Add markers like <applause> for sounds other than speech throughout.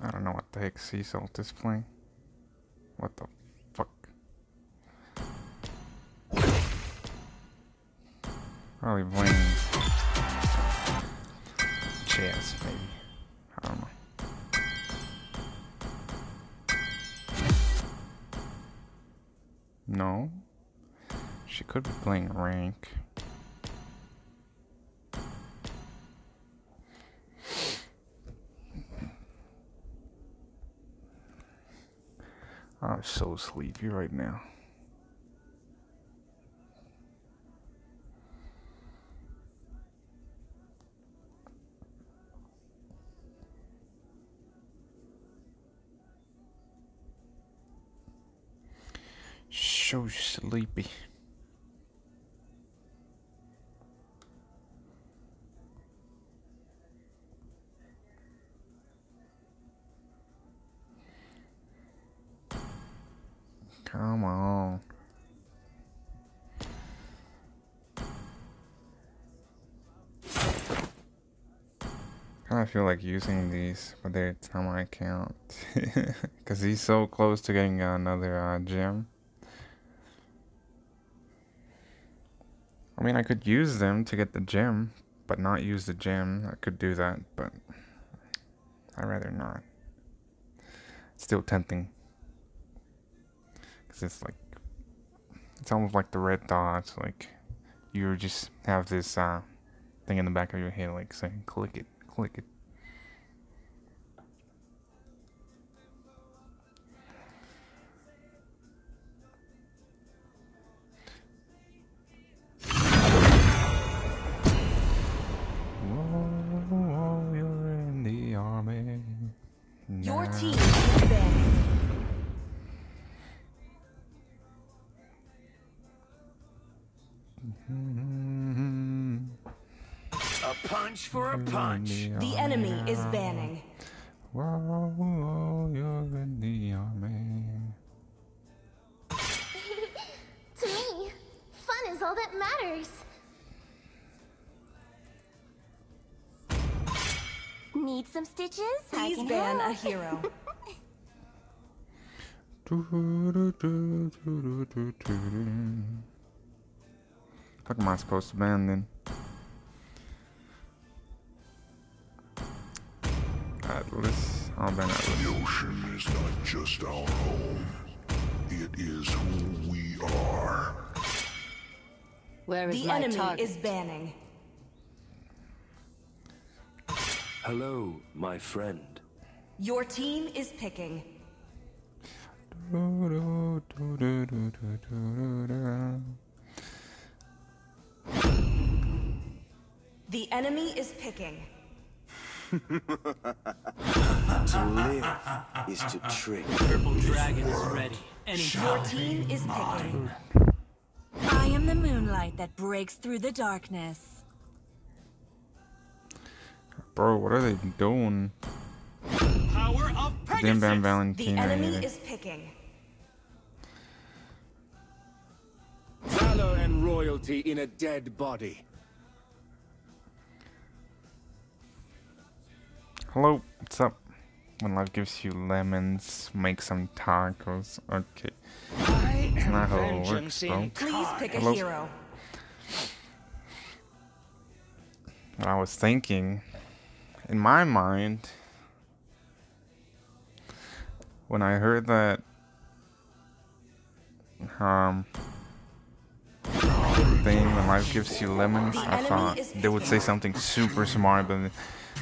I don't know what the heck Sea Salt is playing. What the fuck? Probably playing chess, maybe. I don't know. No. She could be playing rank. I'm so sleepy right now. Feel like using these, but it's not my account. <laughs> Because he's so close to getting another uh, gem. I mean, I could use them to get the gem, but not use the gem. I could do that, but I'd rather not. It's still tempting. Because it's like, it's almost like the red dots. Like, you just have this uh, thing in the back of your head, like saying, click it click it. Hero. <laughs> Fuck am I supposed to ban then? Atlas. I'll ban Atlas. The ocean is not just our home. It is who we are. Where is The my enemy target? is banning. Hello, my friend. Your team is picking. The enemy is picking. <laughs> To live is to trick. Purple dragon is ready. Your team is picking. I am the moonlight that breaks through the darkness. Bro, what are they doing? Power of Dim Bam Pegasus. The enemy here. is picking. Valor and royalty in a dead body. Hello, what's up? When life gives you lemons, make some tacos. Okay. I That's not how it works, bro. Please pick a Hello? hero. I was thinking, in my mind, when I heard that, um, thing when life gives you lemons, I thought they would say something super smart, but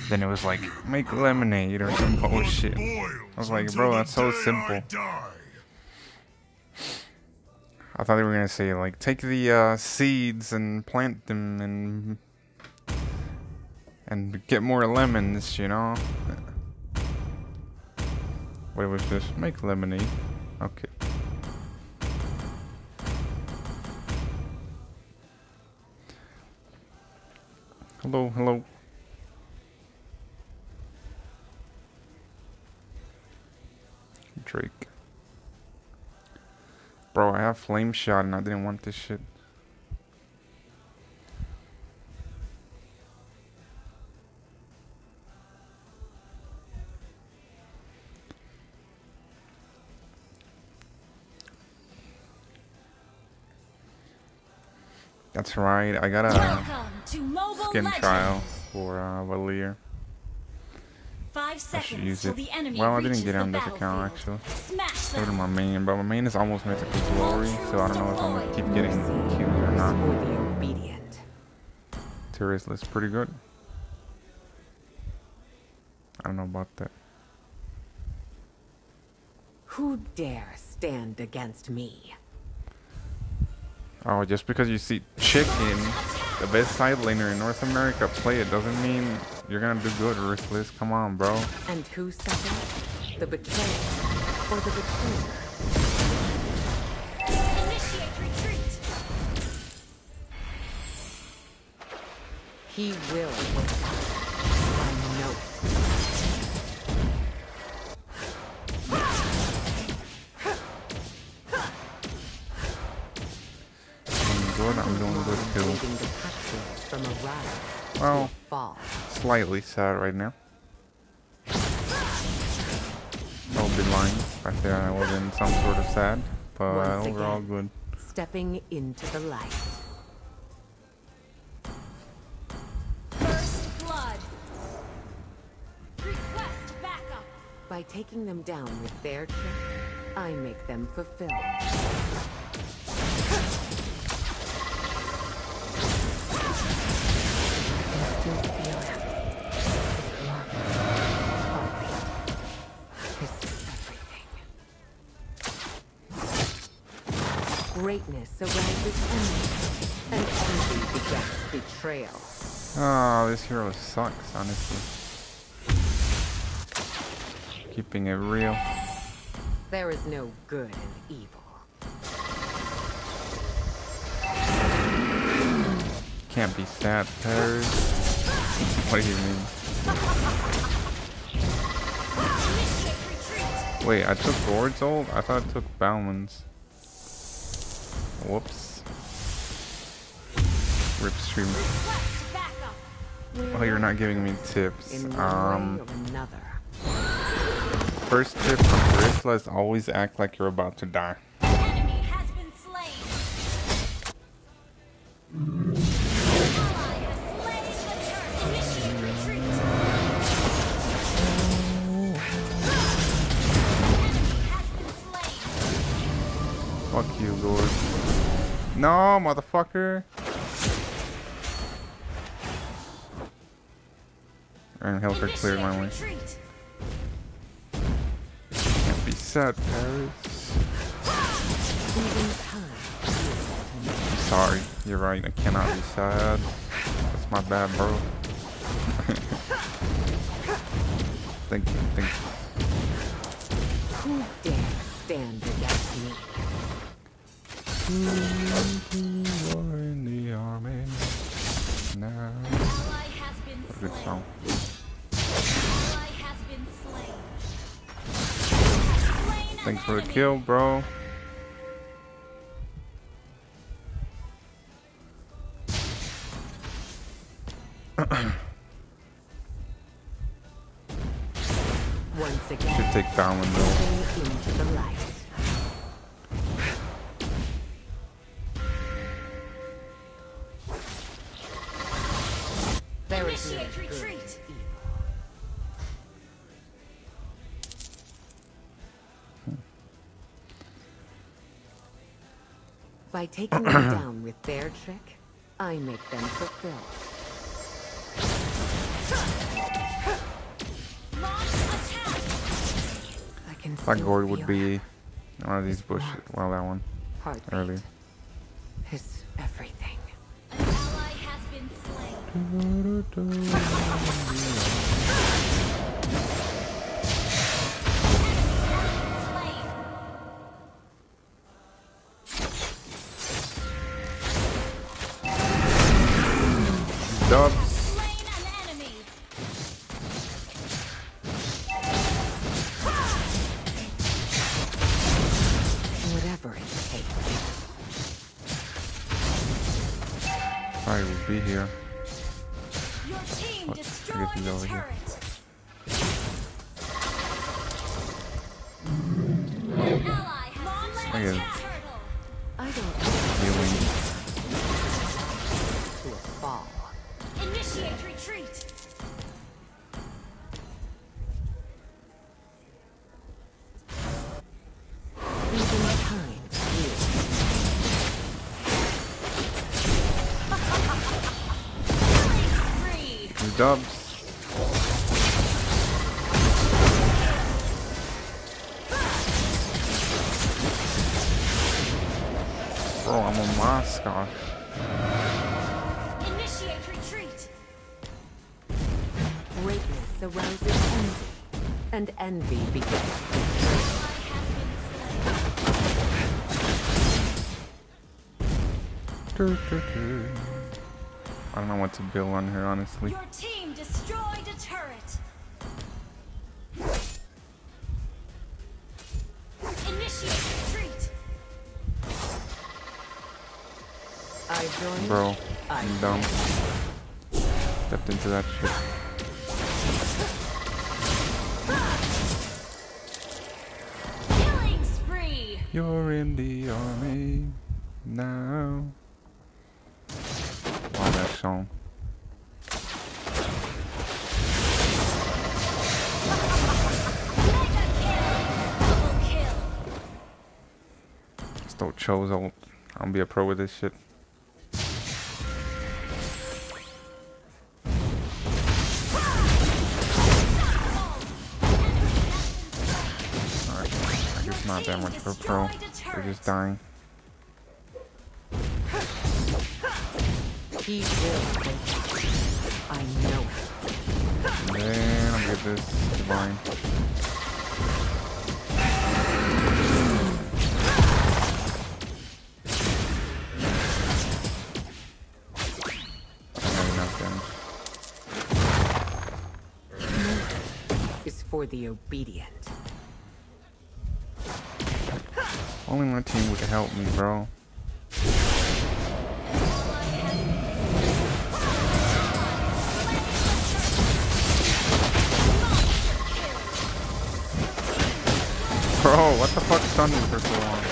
then it was like, make lemonade or some bullshit. I was like, bro, that's so simple. I thought they were gonna say like, take the uh, seeds and plant them and and get more lemons, you know. It was just make lemonade. Okay. Hello, hello. Drake. Bro, I have flame shot and I didn't want this shit. That's right. I got a Welcome to Mobile skin Legends. trial for uh, Valir. Five seconds should use it. the enemy Well, I didn't get on this account actually. Go to my main, but my main is almost mythical glory, so I don't know if I'm gonna keep getting Qs or not. For the obedient. Terrace looks pretty good. I don't know about that. Who dare stand against me? Oh, just because you see Chicken, the best side laner in North America, play it doesn't mean you're gonna do good, Ruthless. Come on, bro. And who second? The betrayer or the betrayer? Initiate retreat. He will win. Slightly sad uh, right now. I'll be lying if I say I was in some sort of sad, but uh, Once overall again. good. Stepping into the light. First blood. Request backup. By taking them down with their trick, I make them fulfill. Greatness arises envy, and envy begets betrayal. Oh, this hero sucks, honestly. Keeping it real. There is no good in evil. Can't be sad, Paris. what do you mean? Wait, I took Gord's ult? I thought I took Bauman's. Whoops. Rip stream. Oh, you're not giving me tips. Um, way or another. first tip from is always act like you're about to die. Enemy has been slain. Ally has slain the turret. Initiate retreat. Enemy has been slain. Fuck you, Gord. No, motherfucker. And Helper cleared my way. Can't be sad, Paris. I'm sorry. You're right. I cannot be sad. That's my bad, bro. <laughs> thank you. Thank you. You're in the army now. Ally has been What a good song. Ally has been slain. Slain Thanks for the kill, bro. Once again, Should take one though. Stepping into the light. There is no Initiate good retreat. in. By taking them <clears throat> down with their trick, I make them fulfill. Launch attack. I can Thought Gord would be one of these bushes. Well, that one heartbeat. earlier. His everything. I will be here. Your team What? I destroyed guess he's the over here. turret. An ally has slain I guess. I don't Healing. Dubs. Bro, I'm a mascot. Initiate retreat. Greatness arouses envy, and envy begets. Doo, doo, doo. I don't know what to build on her, honestly. Into that shit. Killing spree. You're in the army now. Wow, that song. Mega kill. Double. Still chose I'll, I'll be a pro with this shit. I guess not that much for a pro. They're just dying. He will win. I know it. And then I'll get this divine. I have enough damage. Is for the obedient. Only my team would help me, bro. Bro, what the fuck stunned me for so long?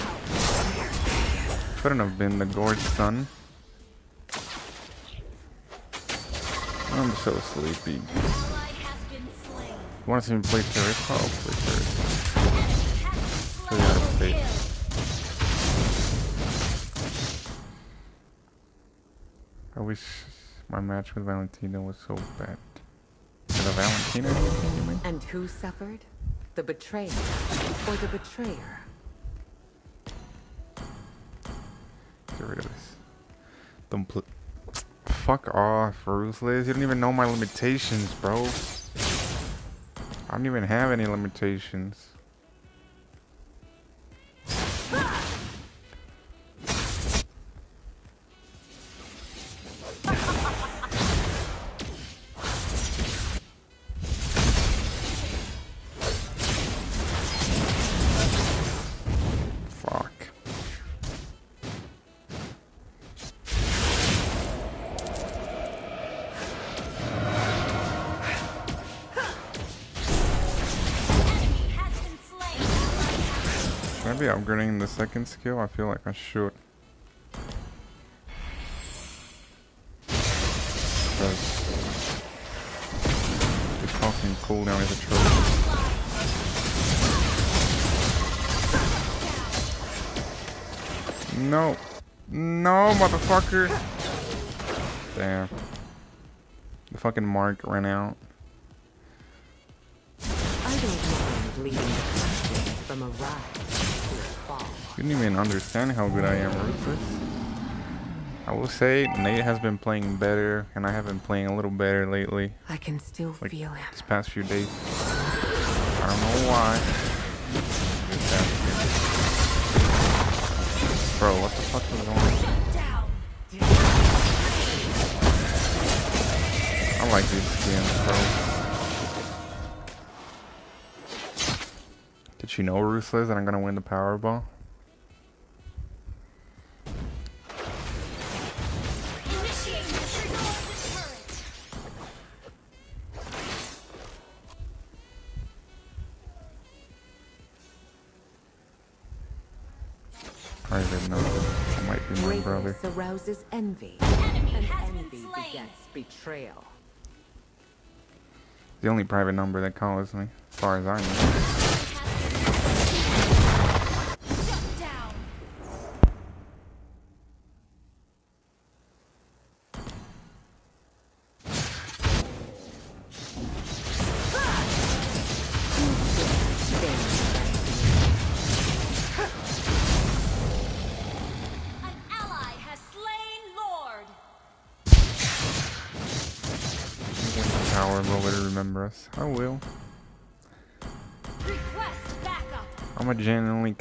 Couldn't have been the Gord stun. I'm so sleepy. Wanna see me play turret? Oh, play been So yeah, I wish my match with Valentina was so bad. Valentina. And who suffered? The betrayer or the betrayer? Get rid of this. Don't put. Fuck off, Ruthless. You don't even know my limitations, bro. I don't even have any limitations. Be upgrading the second skill? I feel like I should. Because the fucking cooldown is atrocious. No. No, motherfucker. Damn. The fucking mark ran out. I don't mind leading the from a rise didn't even understand how good I am, Ruthless. I will say, Nate has been playing better, and I have been playing a little better lately. I can still Like, feel him. These past few days. I don't know why. Bro, what the fuck is going on? I like these skins, bro. Did you know, Ruthless, that I'm gonna win the Powerball? Brother. Arouses envy, Enemy and has envy slain. begets betrayal. The only private number that calls me, as far as I know.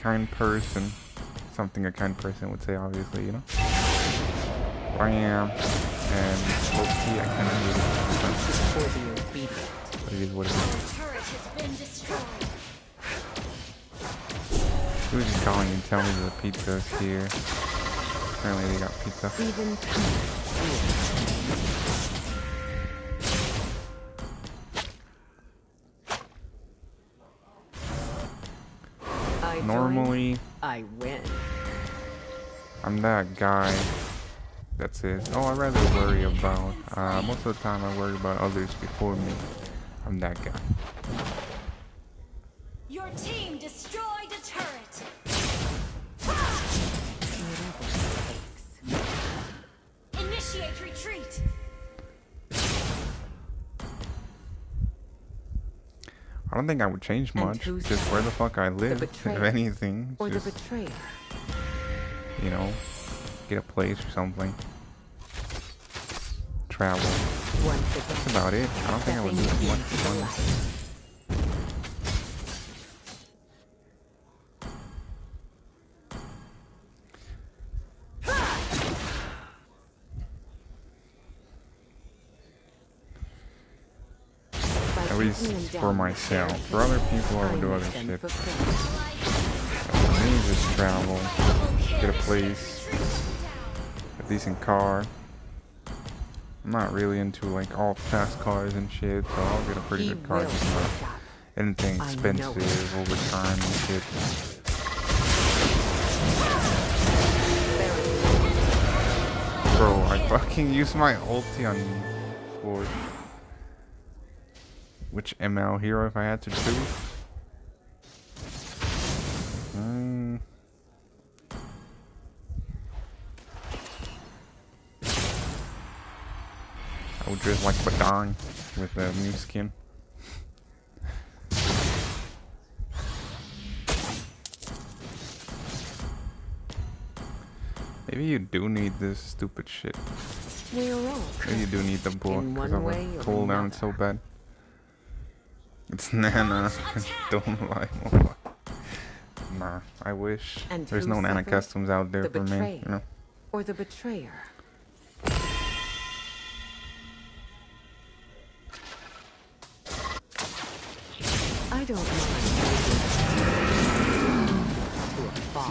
Kind person. Something a kind person would say, obviously, you know? But I am. And hopefully I kind of need it. But it is what it is. He was just calling and telling me the pizza's here. Apparently they got pizza. That guy that says, oh, I'd rather worry about, uh, most of the time I worry about others before me. I'm that guy. Your team destroyed a turret. Initiate retreat. I don't think I would change much. who's Just where the fuck I live, <laughs> if anything. Or the Just, betrayer. you know, get a place or something. Travel. That's about it. I don't think I would much money. At least for myself. For other people, I I would do other shit. fulfilled. For me, just travel, get a place, a decent car. I'm not really into like all fast cars and shit, so I'll get a pretty He good car. Just not anything expensive over time and shit. Bro, I fucking used my ulti on. Which ML hero if I had to choose? Mm. I would dress like Badang with the new skin. Maybe you do need this stupid shit. We are all Maybe you do need the book because I'm cool down so bad. It's <laughs> Nana. Don't lie. Nah, I wish. And There's no Nana customs out there The for me. You know? or the betrayer. To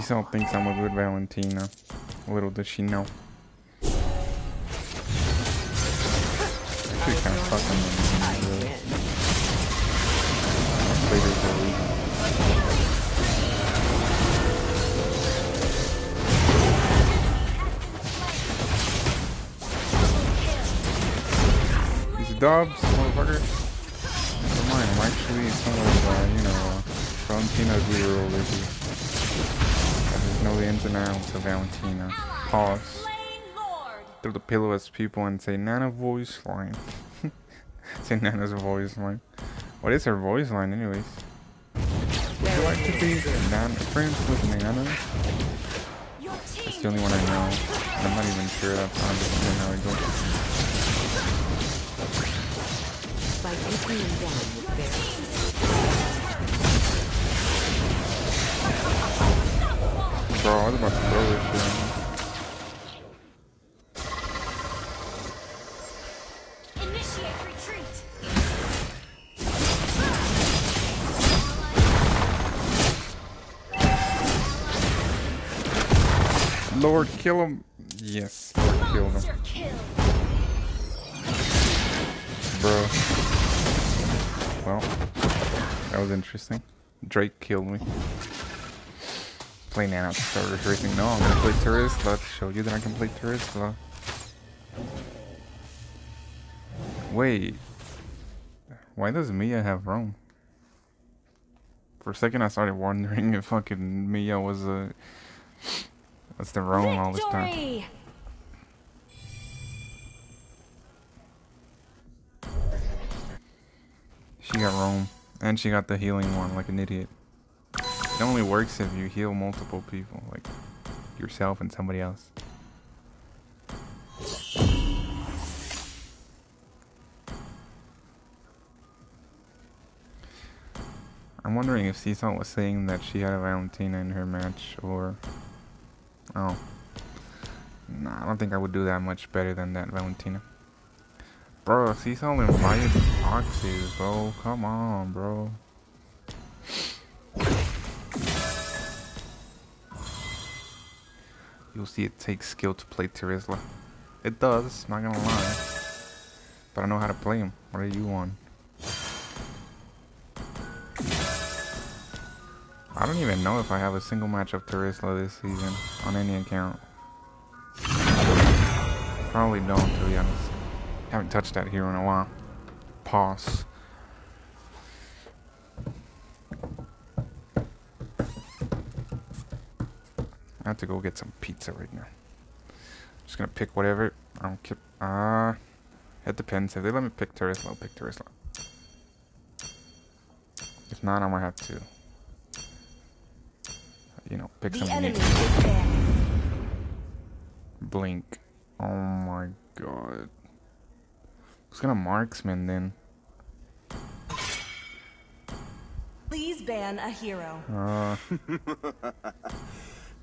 a thinks I'm a good Valentina. Little does she know. Actually, kind of fucking really. win. Later for a reason. Dubs, motherfucker. I'm actually some of, uh, you know, Valentina zero over here. I just know the ins and outs of Valentina. Pause. Throw the pillow at people and say Nana voice line. <laughs> say Nana's voice line. What is her voice line, anyways? Would you like to be Nana friends with Nana? That's the only one I know. I'm not even sure that's 100% how it goes. Bro, I was about to throw this shit. Initiate retreat. Lord, kill him. Yes, Lord, kill him. Bro. Well, that was interesting. Drake killed me. Play Nana starter racing. No, I'm gonna play Tourist. Let's show you that I can play Tourist. Uh, wait. Why does Miya have Rome? For a second, I started wondering if fucking Miya was a. What's the Rome all this time? She got Rome. And she got the healing one like an idiot. It only works if you heal multiple people, like yourself and somebody else. I'm wondering if Seesaw was saying that she had a Valentina in her match, or... Oh. Nah, I don't think I would do that much better than that Valentina. Bro, Seesaw invited boxes, bro. Come on, bro. You'll see it takes skill to play Terizla. It does, not gonna lie. But I know how to play him. What are you on? I don't even know if I have a single match of Terizla this season on any account. Probably don't, to be honest. Haven't touched that hero in a while. Pause. I have to go get some pizza right now. Just gonna pick whatever. I don't keep. Uh, it depends. If they let me pick Terizla, I'll pick Terizla. If not, I might have to. You know, pick The some enemy unique. is banned. Blink. Oh my god. Who's gonna marksman then? Please ban a hero. Uh, <laughs>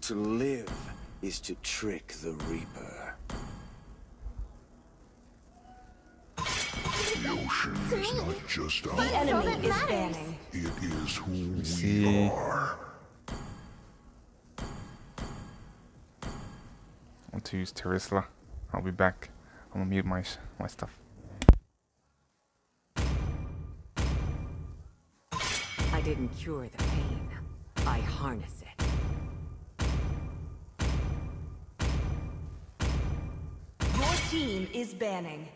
To live is to trick the Reaper. The ocean is not just our The enemy that is matters. banning. It is who we see. are. I want to use Terizla. I'll be back. I'm gonna mute my my stuff. I didn't cure the pain. I harness it. Your team is banning.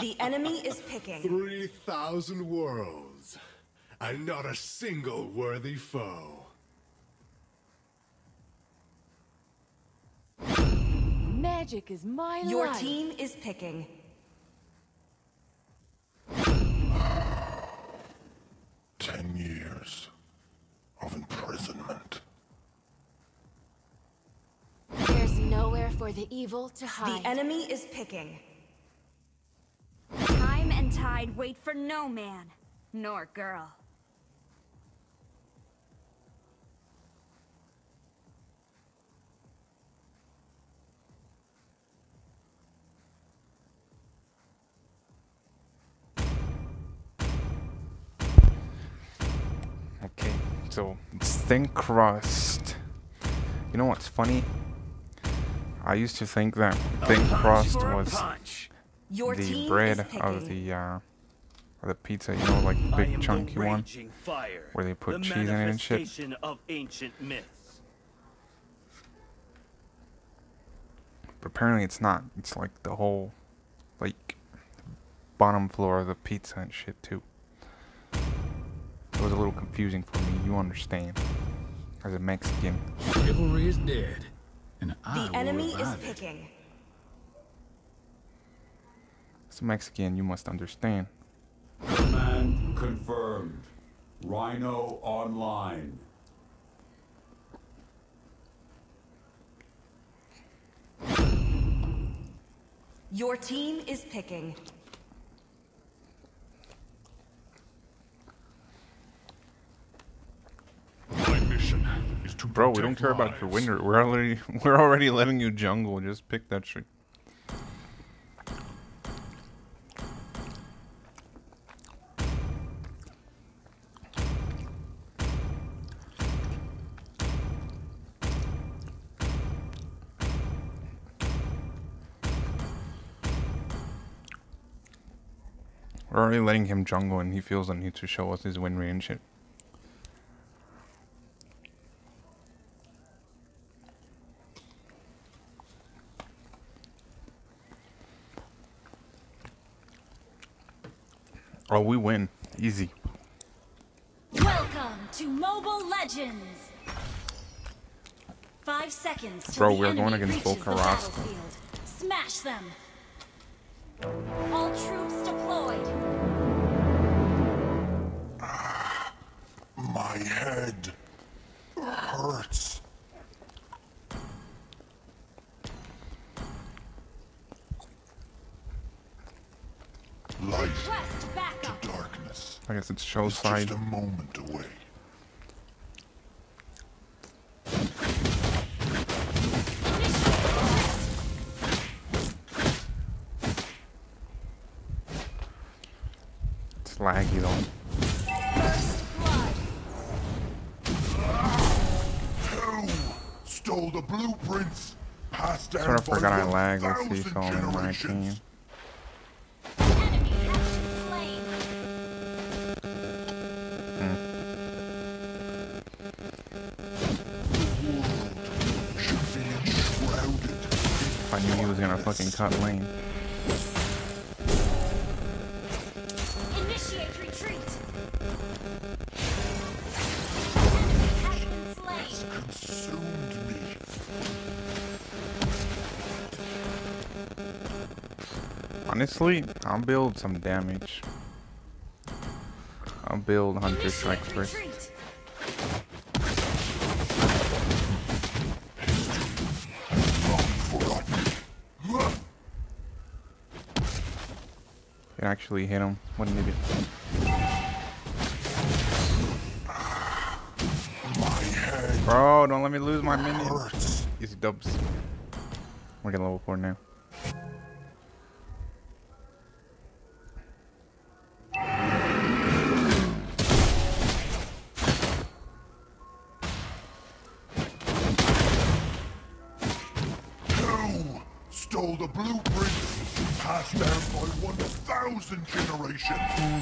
The enemy is picking. 3,000 worlds, and not a single worthy foe. Magic is my Your life. team is picking. Ten years of imprisonment. There's nowhere for the evil to hide. The enemy is picking. Time and tide wait for no man, nor girl. Okay, so it's thin crust. You know what's funny? I used to think that thin crust was Your the team bread is of the uh, of the pizza. You know, like the big chunky the one, fire, where they put the cheese in it and shit. of ancient myths. But apparently it's not. It's like the whole, like, bottom floor of the pizza and shit too. It was a little confusing for me. You understand? As a Mexican. Chivalry is dead, and I The enemy is picking. it. Picking. As a Mexican, you must understand. Command confirmed. Rhino online. Your team is picking. My mission is to Bro, we don't protect care about your winner. We're already <laughs> we're already letting you jungle. Just pick that shit. Really letting him jungle and he feels the need to show us his win rate and shit. Oh, we win. Easy. Welcome to Mobile Legends. Five seconds. Bro, we're going against Volkarovsk. Smash them. All troops My head hurts. Light to darkness. I guess it's show It's side. just a moment away. Sort of by forgot I lag. Let's see if I'm my team. Enemy has been slain. Should be enshrouded. I knew he was gonna fucking cut lane. Honestly, I'll build some damage. I'll build Hunter Strike first. retreat. It actually hit him. What an idiot. My Bro, don't let me lose my minions. hurts. Easy dubs. We're getting level 4 now.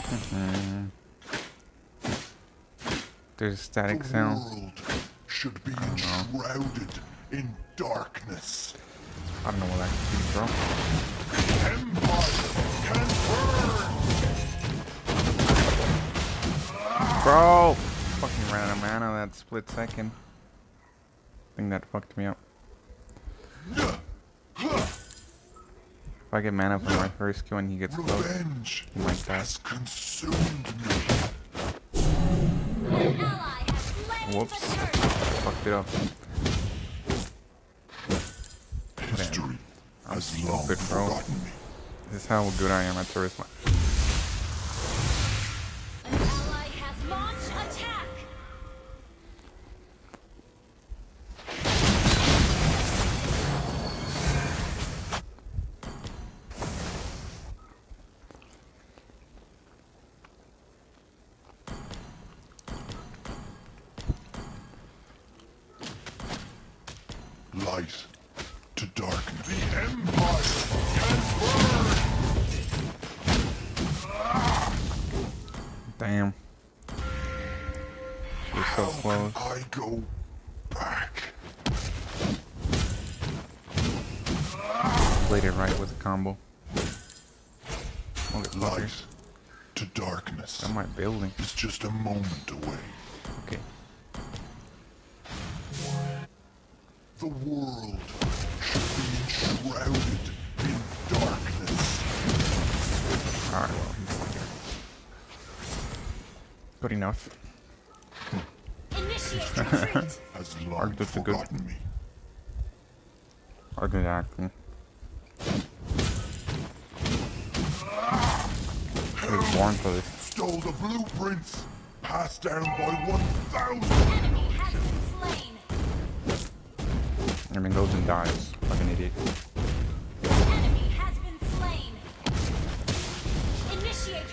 Mm-hmm. There's static The sound. world should be enshrouded in darkness. I don't know what that could be, bro. Empire can burn. Bro! Fucking ran out of mana that split second. think that fucked me up. If I get mana from my first kill and he gets close, Revenge he might die. consumed me. An ally has slain Whoops. Fucked it up. History has stupid, bro. forgotten me. This is how good I am at Tourism. Good enough. Initiate retreat. Has long Arctic's a good- forgotten me. Or good acting. I was born for this. Stole the blueprints. Passed down by 1,000. Enemy has been slain. I mean, goes and dies. Like an idiot. Enemy has been slain. Initiate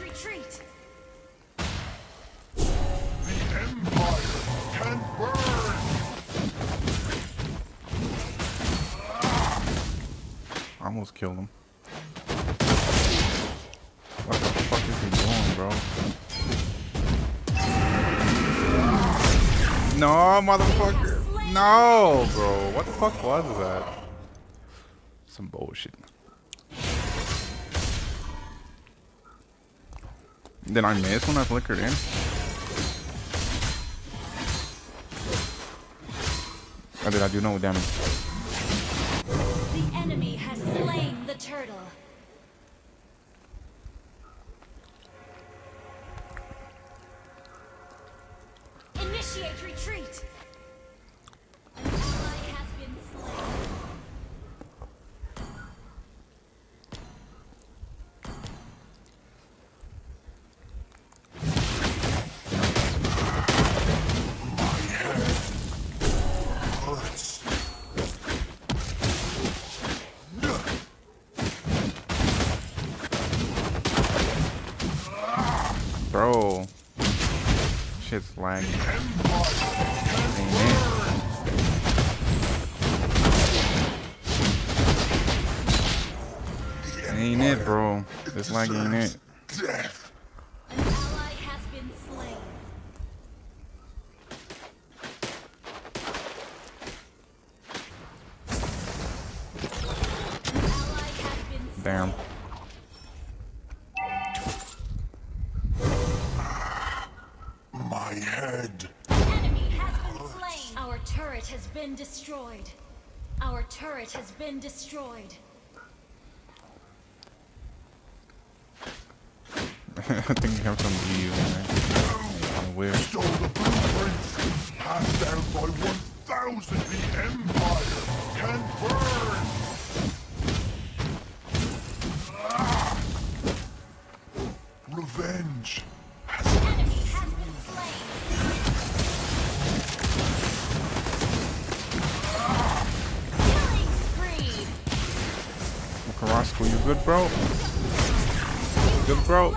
killed him. What the fuck is he doing, bro? No, motherfucker. No, bro. What the fuck was that? Some bullshit. Did I miss when I flickered in? Or did I do no damage? Turtle. Bro? This lag ain't it. Death. An ally has been slain. An ally has been slain. Damn. My head. enemy has been slain. Our turret has been destroyed. Our turret has been destroyed. I think you have some views, man. Kinda weird. Stole the blueprints. Passed down by 1,000 the Empire. Can burn. Ah! Revenge. Has Enemy has been slain. Killing spree. Carrasco, you good, bro? Good, bro?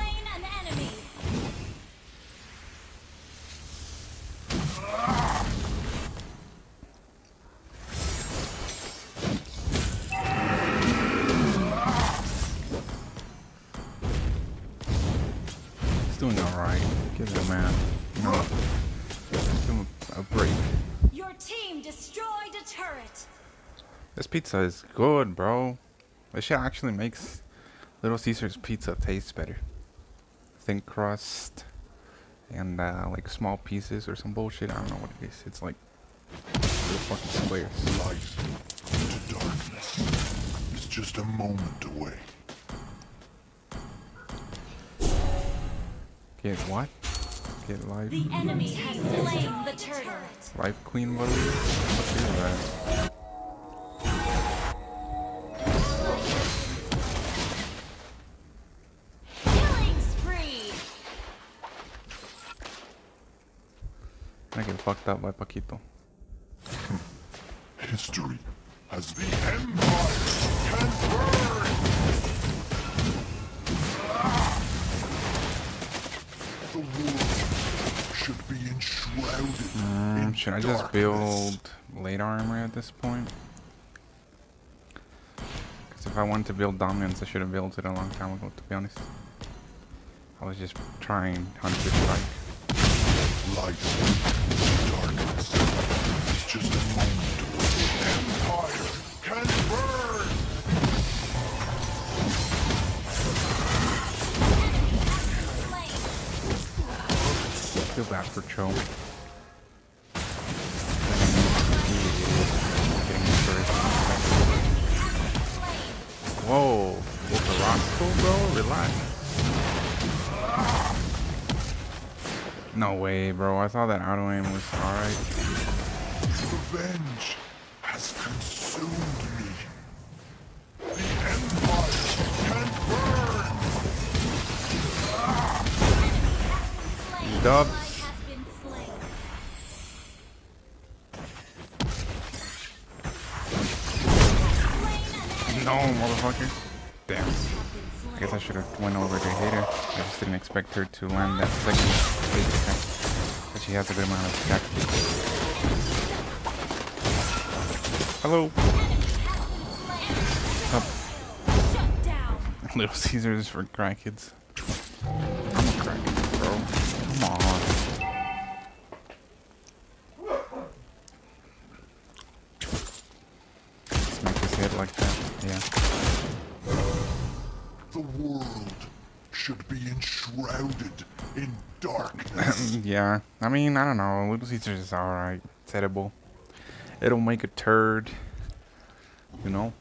Pizza is good, bro. This shit actually makes Little Caesar's pizza taste better. Thin crust and uh, like small pieces or some bullshit. I don't know what it is. It's like little fucking squares. light to darkness. It's just a moment away. Get what? Get life. The enemy has slain the turtle. Life Queen Lily? What is that? Killing I get fucked up by Paquito. History as the Empire can burn. Ah! The world should be enshrouded Mm, in should I just build late armor at this point? Because if I wanted to build dominance, I should have built it a long time ago, to be honest. I was just trying hunter strike. Light darkness? It's just a moment. Empire can burn. feel bad for Chou. Whoa, with the Roscoe, bro? Relax. No way, bro. I thought that auto aim was alright. Revenge has consumed me. The Empire can burn. Dubs. Expect her to land that second base attack. But she has a good amount of attack. Hello. Oh. Shut. <laughs> Little Caesars for crackheads. I'm a. yeah, I mean, I don't know. Little Caesars is alright. It's edible. It'll make a turd. You know?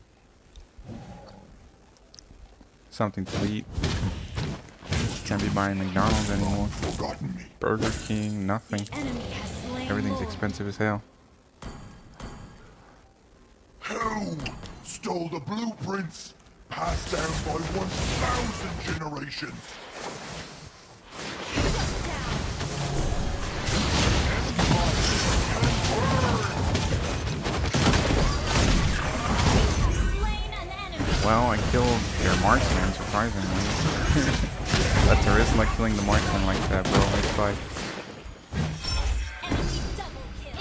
Something to eat. Can't be buying McDonald's anymore. Burger King, nothing. Everything's expensive as hell. Who stole the blueprints passed down by 1,000 generations? Well, I killed their marksman, surprisingly. That's a risk like killing the marksman like that, bro. It's like...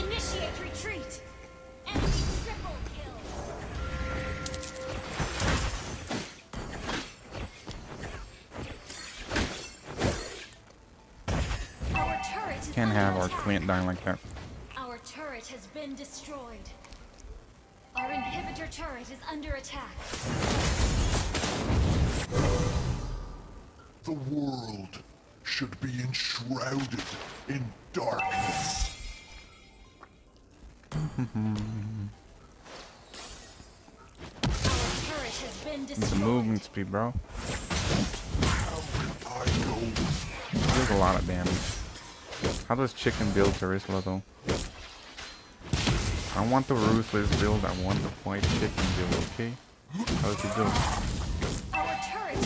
Initiate retreat. Enemy triple kill. Our turret is Can't have our. Clint dying like that. Our turret has been destroyed. Our inhibitor turret is under attack. The world should be enshrouded in darkness. Turret has been It's a movement speed, bro. Deals a lot of damage. How does chicken build Terizla though? I want the ruthless build, I want the white chicken build, okay? How's it build? Our turret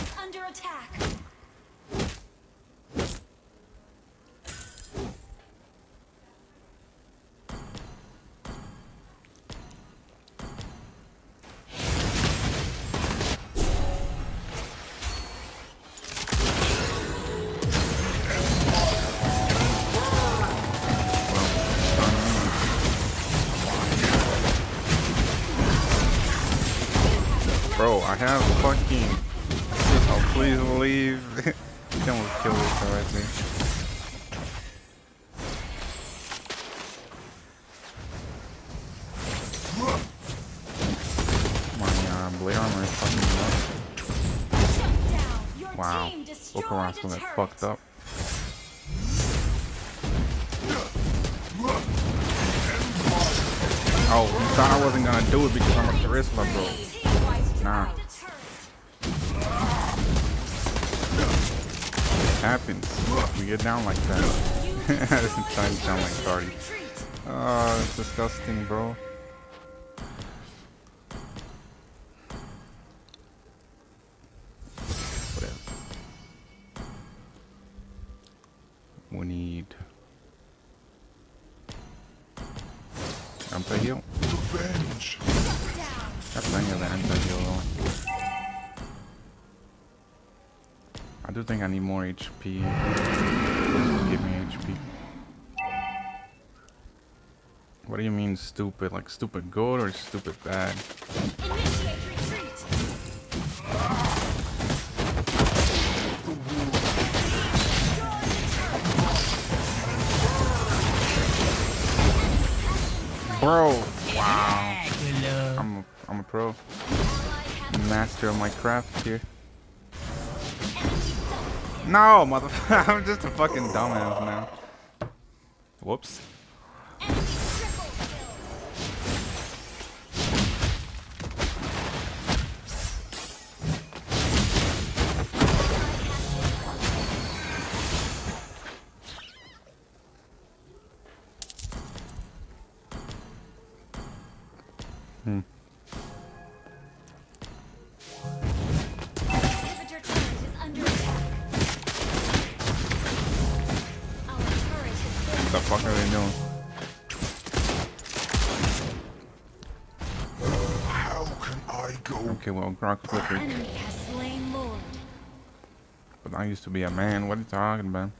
Look around, something fucked up. Oh, you thought I wasn't gonna do it because I'm a charisma, bro. Nah. It happens. We get down like that. <laughs> This time sound like party. Oh, ah, it's disgusting, bro. We need anti-heal. Revenge. Got plenty of anti-heal though. I do think I need more HP. Give me HP. What do you mean stupid? Like stupid good or stupid bad? Initiate Bro, wow. I'm a, I'm a pro. Master of my craft here. No, motherfucker. <laughs> I'm just a fucking dumbass now. Whoops. Okay, well, Grock Flipper. enemy has slain Lord. But I used to be a man. What are you talking about?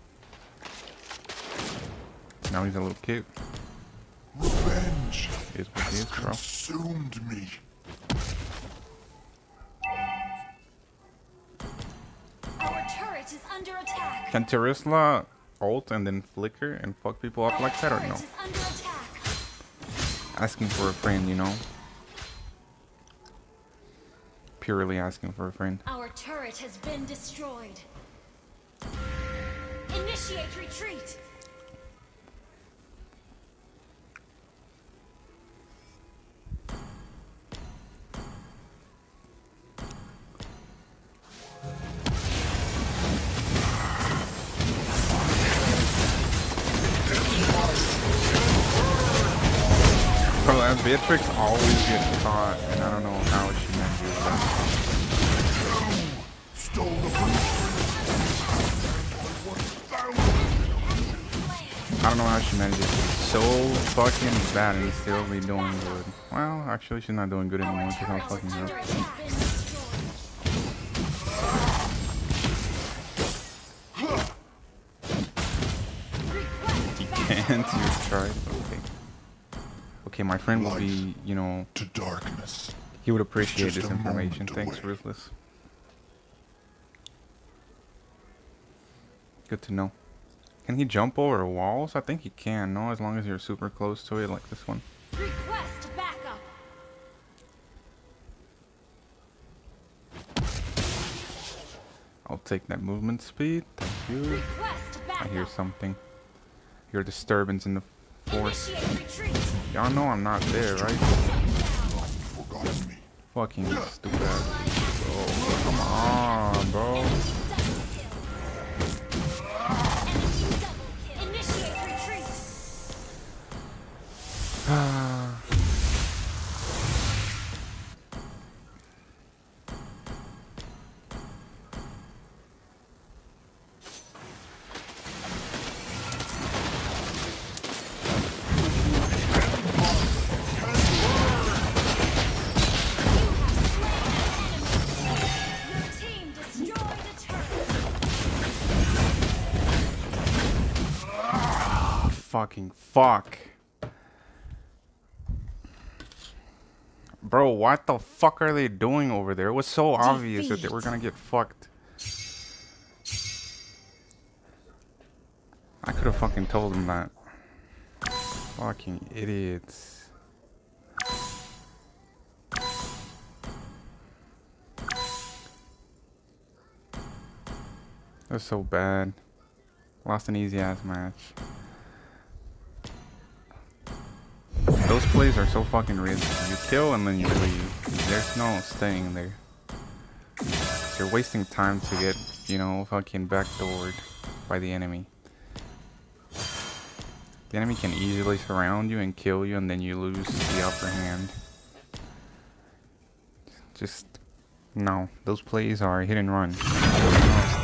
Now he's a little kid. Revenge Is what he is, bro. consumed me. Our turret is under attack. Can Terizla ult and then flicker and fuck people up like that or no? Turret is under attack. Asking for a friend, you know? Purely asking for a friend. Our turret has been destroyed. Initiate retreat. Bro, that Beatrix always gets caught, and I don't know Stole the. I don't know how she manages so fucking bad and still be doing good. Well, actually, she's not doing good anymore because I'm fucking her. Turret has been destroyed. You tried. Okay. Okay, my friend will be, you know, To darkness. he would appreciate this information. Thanks, away. Ruthless. Good to know. Can he jump over walls? I think he can, no? As long as you're super close to it, like this one. Request backup. I'll take that movement speed. Thank you. Request I hear backup. something. Hear disturbance in the force. Y'all know I'm not there, right? Fucking stupid ass. Bro, come on, bro. Fucking fuck. Bro, what the fuck are they doing over there? It was so obvious that they were gonna get fucked. I could have fucking told them that. Fucking idiots. That's so bad. Lost an easy ass match. Those plays are so fucking risky. You kill and then you leave. There's no staying there. You're wasting time to get, you know, fucking backdoored by the enemy. The enemy can easily surround you and kill you and then you lose the upper hand. Just, no. Those plays are hit and run.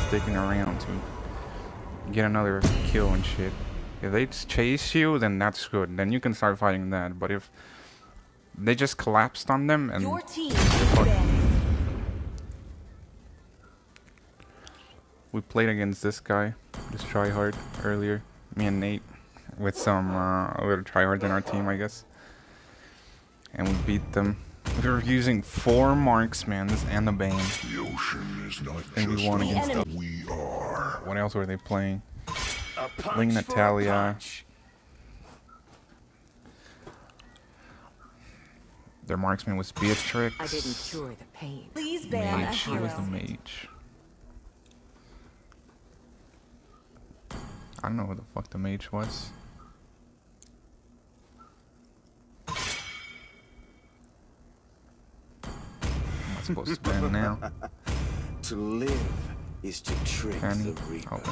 Sticking around to get another kill and shit. If they chase you, then that's good. Then you can start fighting that. But if they just collapsed on them and Your team is we played against this guy, this tryhard earlier, me and Nate, with some uh, little tryhards in our team, I guess, and we beat them. We were using four marksmans and a bane. The ocean is not And we won against that we are. What else were they playing? A punch Ling for a Natalia. Their marksman was Beatrix. I didn't cure the pain. Please ban a Mage. Who was the hero. mage? I don't know who the fuck the mage was. Am I supposed to ban now? <laughs> To live is to trick Penny? the Oh, reaper. Penny,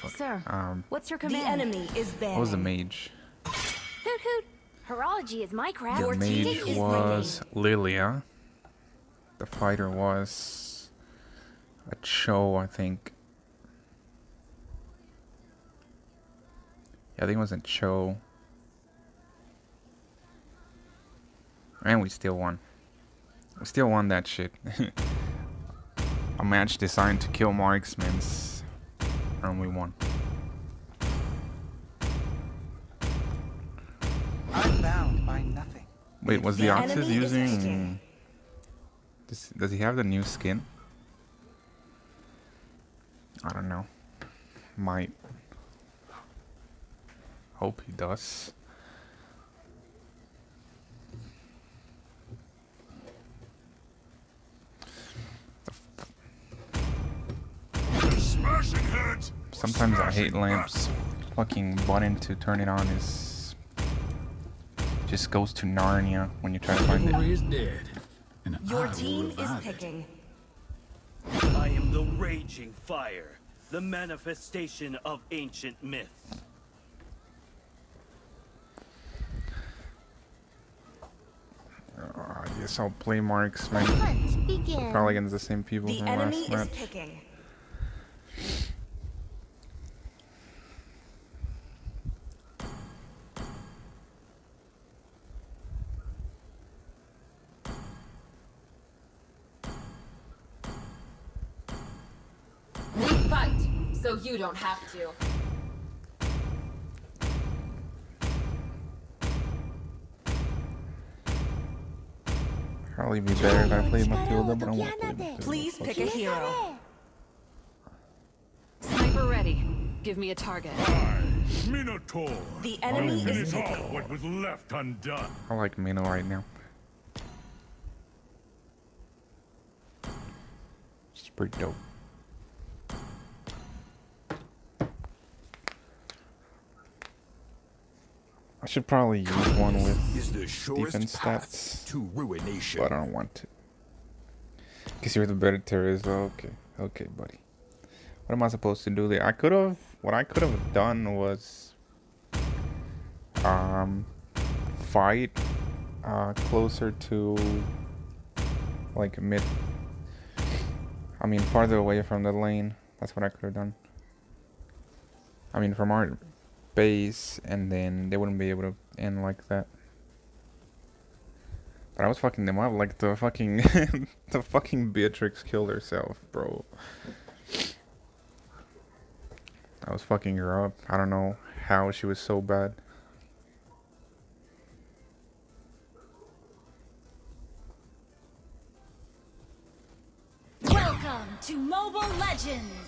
fuck. Sir, Um, what's your command? The command? enemy is banned. what was the mage? Hoot hoot. Horology is my craft. The mage was Lylia. The fighter was a Chou, I think. Yeah, I think it was a Chou. And we still won. We still won that shit. <laughs> a match designed to kill marksmen. And we won. I'm bound by nothing. Wait, was the The Oxys is using... Does, does he have the new skin? I don't know. Might. Hope he does. Sometimes I hate lamps. Fucking button to turn it on is just goes to Narnia when you try to find Chivalry it. is dead, and Your I team is revive it. picking. I am the raging fire, the manifestation of ancient myths. Uh, I guess I'll play marksman. Hunt. Probably against the same people The from enemy last is match. picking. We fight, so you don't have to. Probably be better if I played Mathilda, but I won't play Mathilda. Please pick a hero. Sniper ready. Give me a target. I, Minotaur. The enemy will is finish off picking. what was left undone. I like Mino right now. It's pretty dope. I should probably use one with defense stats, to ruination. but I don't want to. Because you're the better terrorist. Okay, okay, buddy. What am I supposed to do there? I could have. What I could have done was, um, fight uh, closer to like mid. I mean, farther away from the lane. That's what I could have done. I mean, from our base, and then they wouldn't be able to end like that. But I was fucking them up like the fucking <laughs> the fucking Beatrix killed herself, bro. I was fucking her up. I don't know how she was so bad. Welcome to Mobile Legends!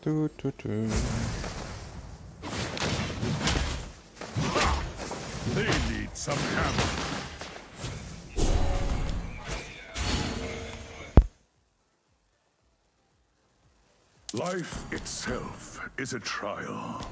Doo doo doo. They need some hammer. Life itself is a trial.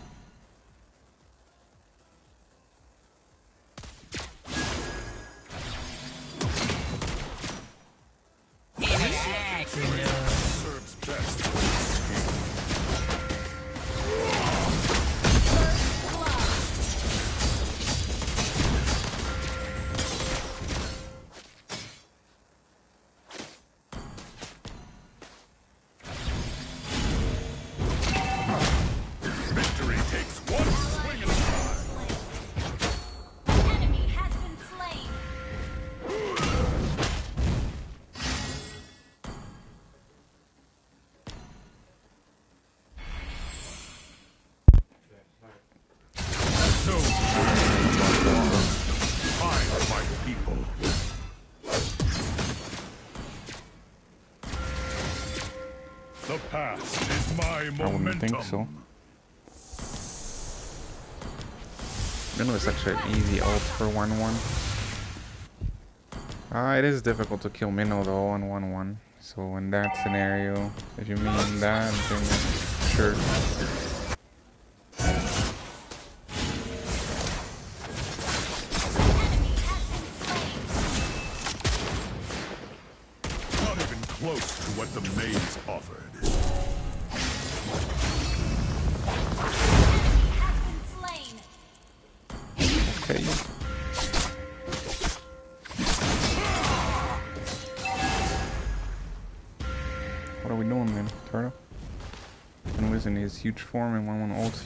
I momentum. wouldn't think so. Mino is such an easy ult for 1-1. Ah, it is difficult to kill Mino though on 1-1. So in that scenario, if you mean that, then sure.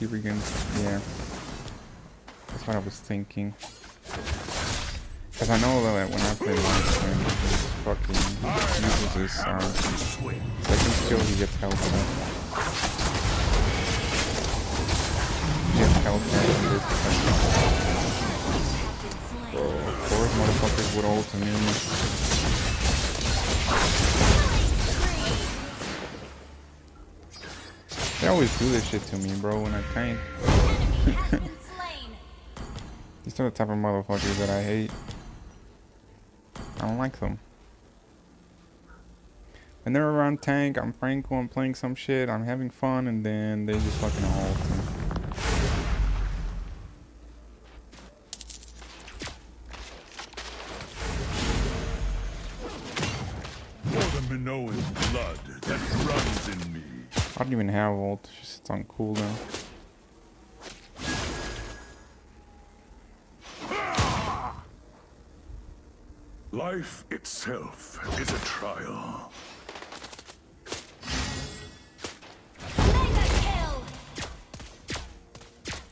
Yeah. That's what I was thinking. Cause I know that when I play just fucking uses his uh, second skill he gets health back. He gets health back this. Bro, of course motherfuckers would ult and They always do this shit to me, bro, when I tank. <laughs> These are the type of motherfuckers that I hate. I don't like them. When they're around tank, I'm Franco, I'm playing some shit, I'm having fun, and then they just fucking ult don't even have ult, it's just on cooldown. Life itself is a trial.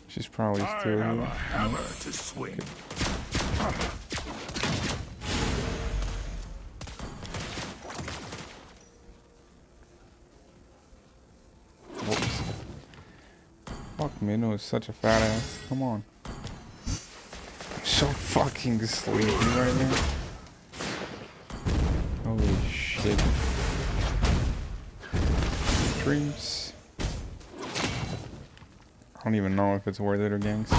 She's probably I still have a hammer to swing. Whoops. Mino is such a fat ass. Come on. I'm so fucking sleepy right now. Holy shit. Dreams. I don't even know if it's worth it or gang so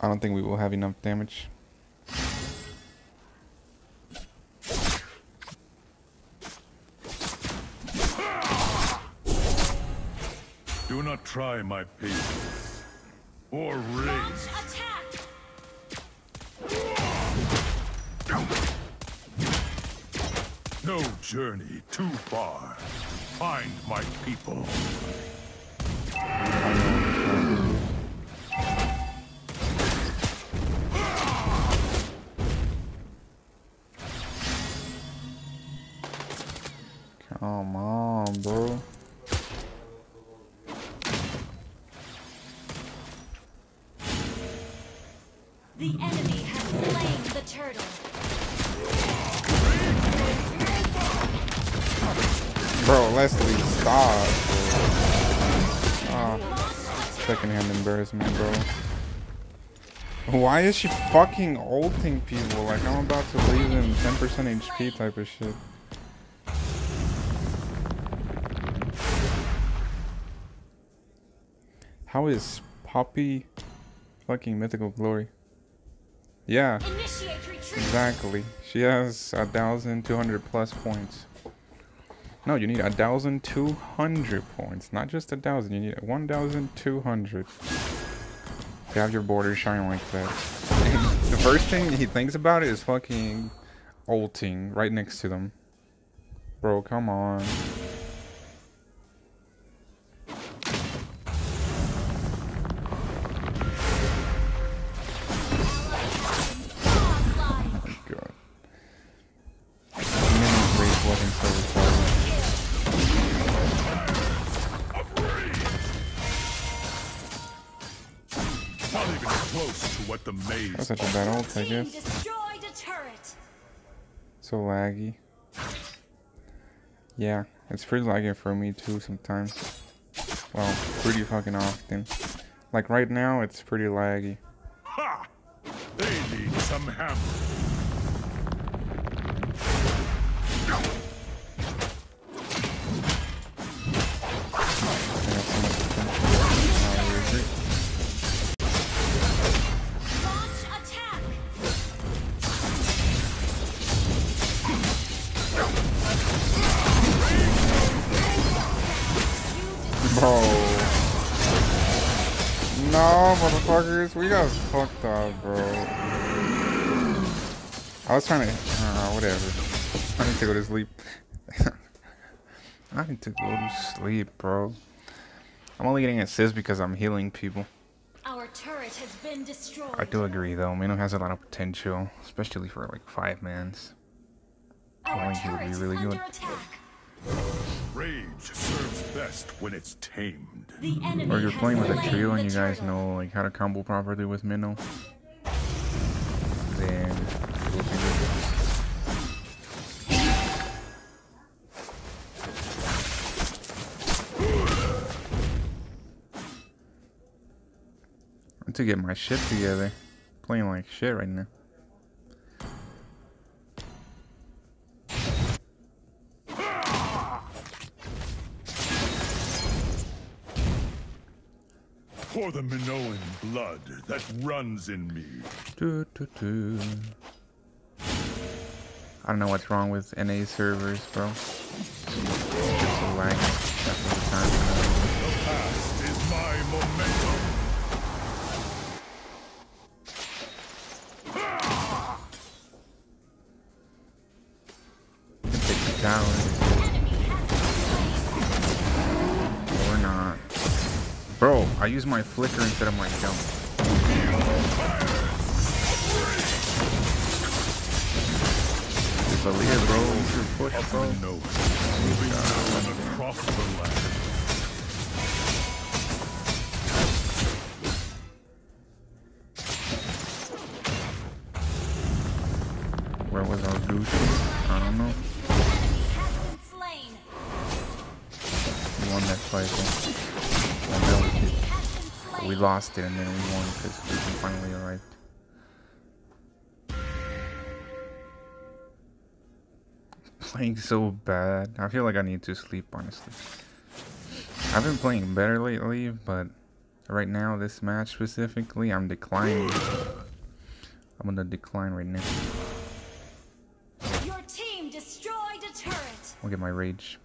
I don't think we will have enough damage. Try my patience or raise. No journey too far. Find my people. Why is she fucking ulting people? Like, I'm about to leave them 10% HP type of shit. How is Poppy fucking mythical glory? Yeah, exactly. She has a 1,200 plus points. No, you need a 1,200 points. Not just a 1,000, you need 1,200. Grab your border shine like that. <laughs> the first thing he thinks about is fucking ulting right next to them. Bro, come on. Maze. That's such a bad ult, I Team guess. destroyed a turret. So laggy. Yeah, it's pretty laggy for me too sometimes. Well, pretty fucking often. Like right now, it's pretty laggy. Ha! They need some hammer. We got fucked up, bro. I was trying to... Uh, whatever. I need to go to sleep. <laughs> I need to go to sleep, bro. I'm only getting assists because I'm healing people. Our turret has been destroyed. I do agree, though. Mino has a lot of potential, especially for like five mans. I think he would be really good. Rage serves best when it's tamed. Or you're playing with a trio and you guys know like how to combo properly with Mino. Then we'll be good. To get my shit together. Playing like shit right now. For the Minoan blood that runs in me. I don't know what's wrong with NA servers, bro. I use my flicker instead of my jump. Just Aaliyah, bro. Use your push, bro. Moving down across the land. We lost it and then we won because we finally arrived. <laughs> Playing so bad. I feel like I need to sleep, honestly. I've been playing better lately, but right now, this match specifically, I'm declining. I'm gonna decline right now. Your team destroyed a turret. I'll get my rage.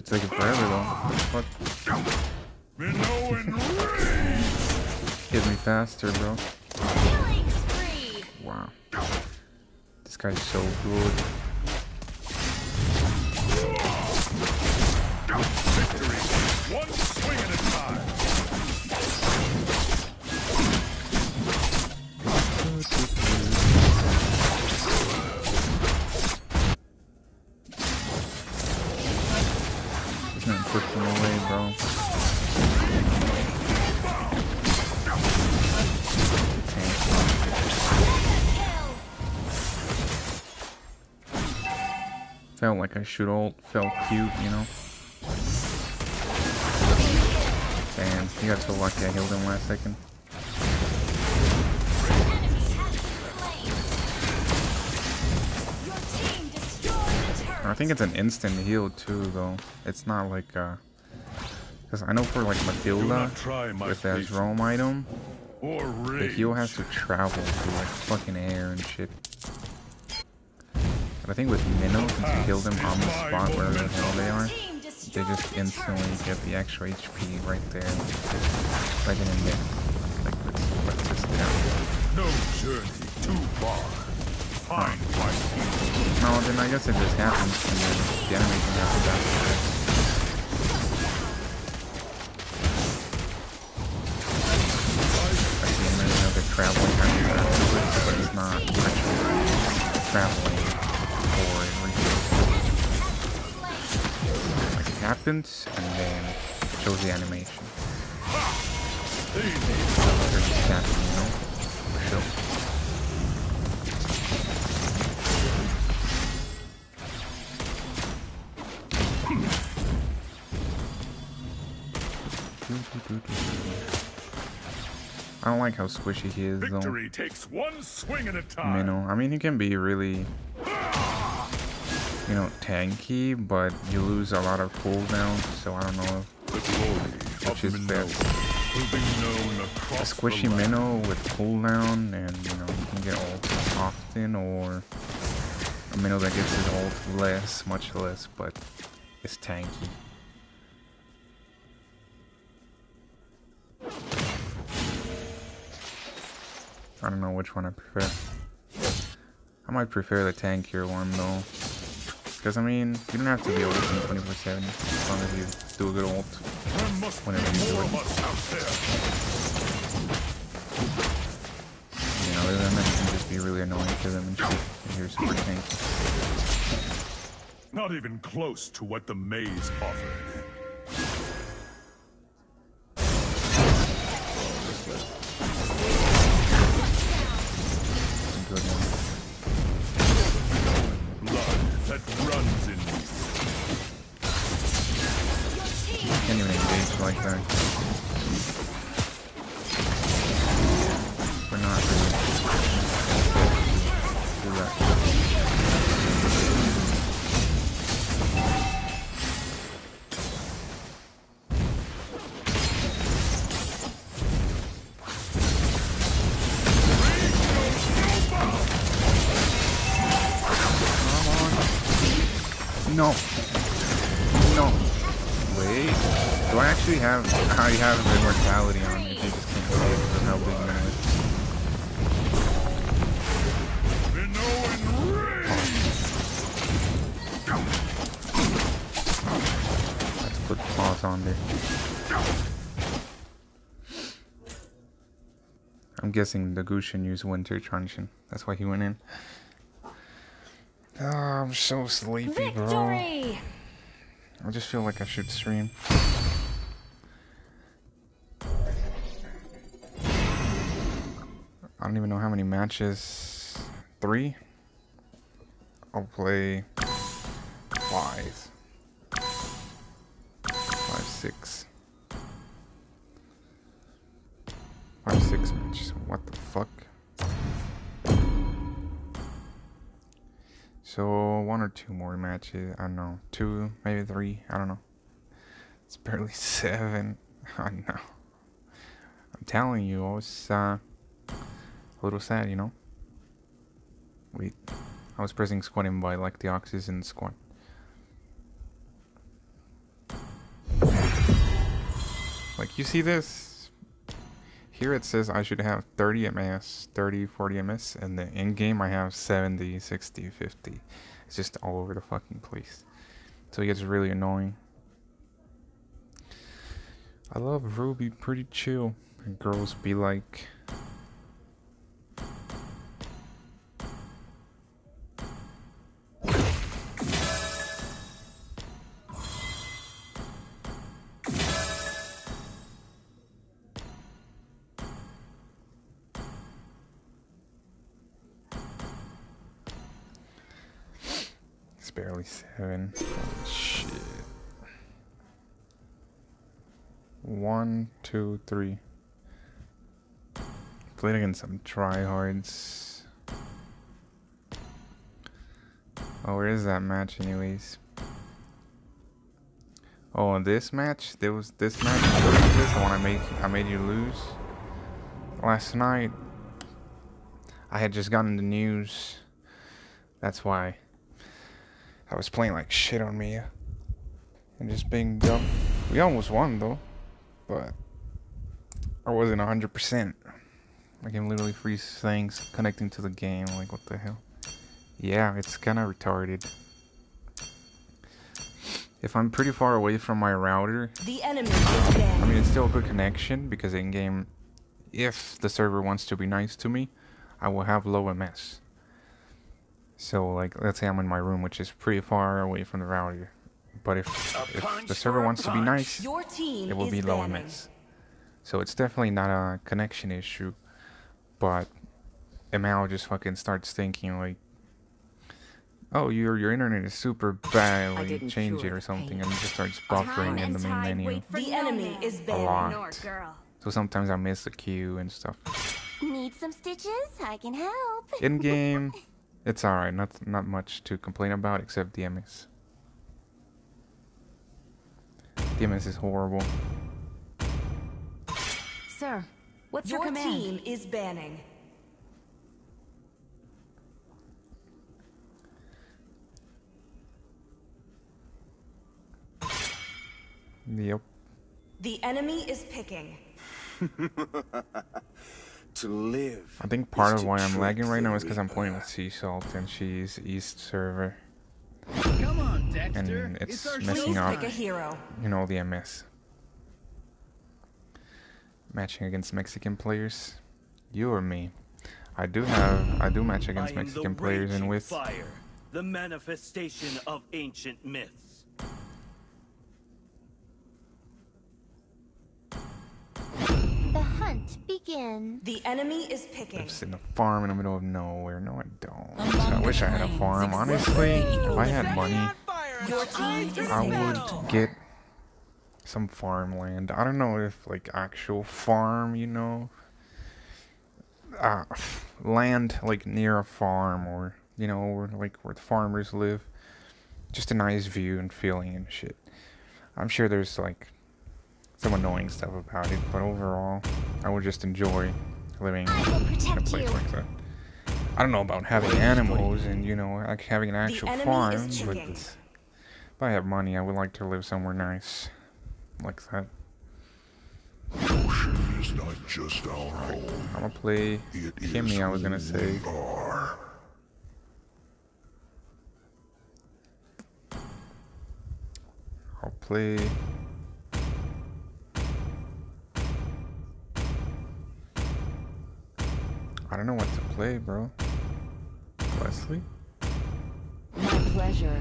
Shit's taking forever though. Fuck? Hit me faster, bro. Wow. This guy's so good. Victory! One bro. Felt like I should ult. Felt cute, you know. Damn, he got so lucky I healed him last second. I think it's an instant heal too, though. It's not like uh, because I know for like Mathilda not try my with that patience. Rome item, Or the rage. heal has to travel through like fucking air and shit. But I think with Mino, since you kill them on the spot where the hell they are, they just instantly get the extra HP right there, right in and there. Like let's, let's just down. No journey too far. Find my peace. No, then I guess it just happens and then the Happens and then shows the animation. They're just happening, you know? Sure. I don't like how squishy he is, though. Victory takes one swing at a time. Mino. I mean, he can be really, you know, tanky, but you lose a lot of cooldown, so I don't know The glory which of is best. will be known A squishy Mino with cooldown, and you know, you can get ult often, or a Mino that gets his ult less, much less, but it's tanky. I don't know which one I prefer. I might prefer the tankier one though. Because I mean, you don't have to be ulting 24 7 as long as you do a good ult whenever you do it. You know, them and you can just be really annoying to them and. And you're super tanky. Not even close to what the maze offered. Like that. Have I have immortality on me? They just can't see it for how big man is. Let's put claws on there. I'm guessing the Gusion used winter truncheon. That's why he went in. Oh, I'm so sleepy, bro. Victory! I just feel like I should stream. I don't even know how many matches. Three? I'll play five. Five, six. Five, six matches. What the fuck? So one or two more matches. I don't know. Two, maybe three. I don't know. It's barely <laughs> seven. I know. I'm telling you, I was uh, a little sad, you know. Wait, I was pressing squad by like the oxys in squad. Like you see this? Here it says I should have 30 MS, 30, 40 MS, and the in-game I have 70, 60, 50. It's just all over the fucking place. So it gets really annoying. I love Ruby, pretty chill. Girls be like... seven. Holy shit. One, two, three. Played against some tryhards. Oh, where is that match anyways? Oh, this match? There was this match? This the one I made I made you lose? Last night. I had just gotten the news. That's why. I was playing like shit on me. And just being dumb. We almost won though. But I wasn't 100%. I can literally freeze things connecting to the game. Like, what the hell? Yeah, it's kind of retarded. If I'm pretty far away from my router, The enemy is dead. I mean, it's still a good connection because in game, if the server wants to be nice to me, I will have low MS. So, like, let's say I'm in my room, which is pretty far away from the router. But if, if the server wants to be nice, Your team it will be low banning. MS. So it's definitely not a connection issue. But ML just fucking starts thinking like, oh, your your internet is super bad. Like, change it or something, pain. and it just starts buffering in the main menu The enemy is a banning. lot. So sometimes I miss the queue and stuff. Need some stitches? I can help. In game, <laughs> it's alright. Not not much to complain about except DMS. DMS is horrible. Sir, what's your, Your command? team is banning. Yep. The enemy is picking. <laughs> to live. I think part of why I'm lagging right now is because I'm playing with Sea Salt and she's East server. Come on, Dexter. And it's our messing up, pick a hero. you know, the MS. Matching against Mexican players. You or me? I do have I do match against Mexican players in raging with fire, the manifestation of ancient myths. The hunt begins. The enemy is picking. lives in a farm in the middle of nowhere. No, I don't. I wish I had a farm. Honestly, if I had money, Your team is I would get some farmland. I don't know if like actual farm, you know, uh, land like near a farm or you know, or like where the farmers live. Just a nice view and feeling and shit. I'm sure there's like some annoying stuff about it, but overall, I would just enjoy living in a place like that. I don't know about having animals and you know, like having an actual farm, but if I have money, I would like to live somewhere nice, like that. Ocean is not just our home. I'm gonna play It is Kimmy. I was gonna say. we are. I'll play. I don't know what to play, bro. Leslie? My pleasure.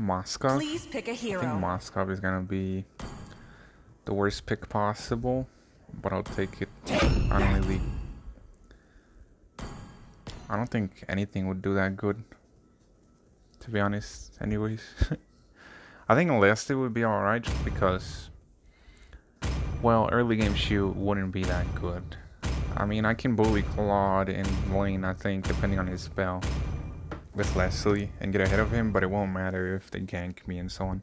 Moskov? Please pick a I think hero. Moskov is gonna be the worst pick possible, but I'll take it. I don't really. I don't think anything would do that good. To be honest, anyways. <laughs> I think Leslie would be alright just because. Well, early game shoot wouldn't be that good. I mean, I can bully Claude and lane, I think, depending on his spell with Leslie and get ahead of him, but it won't matter if they gank me and so on.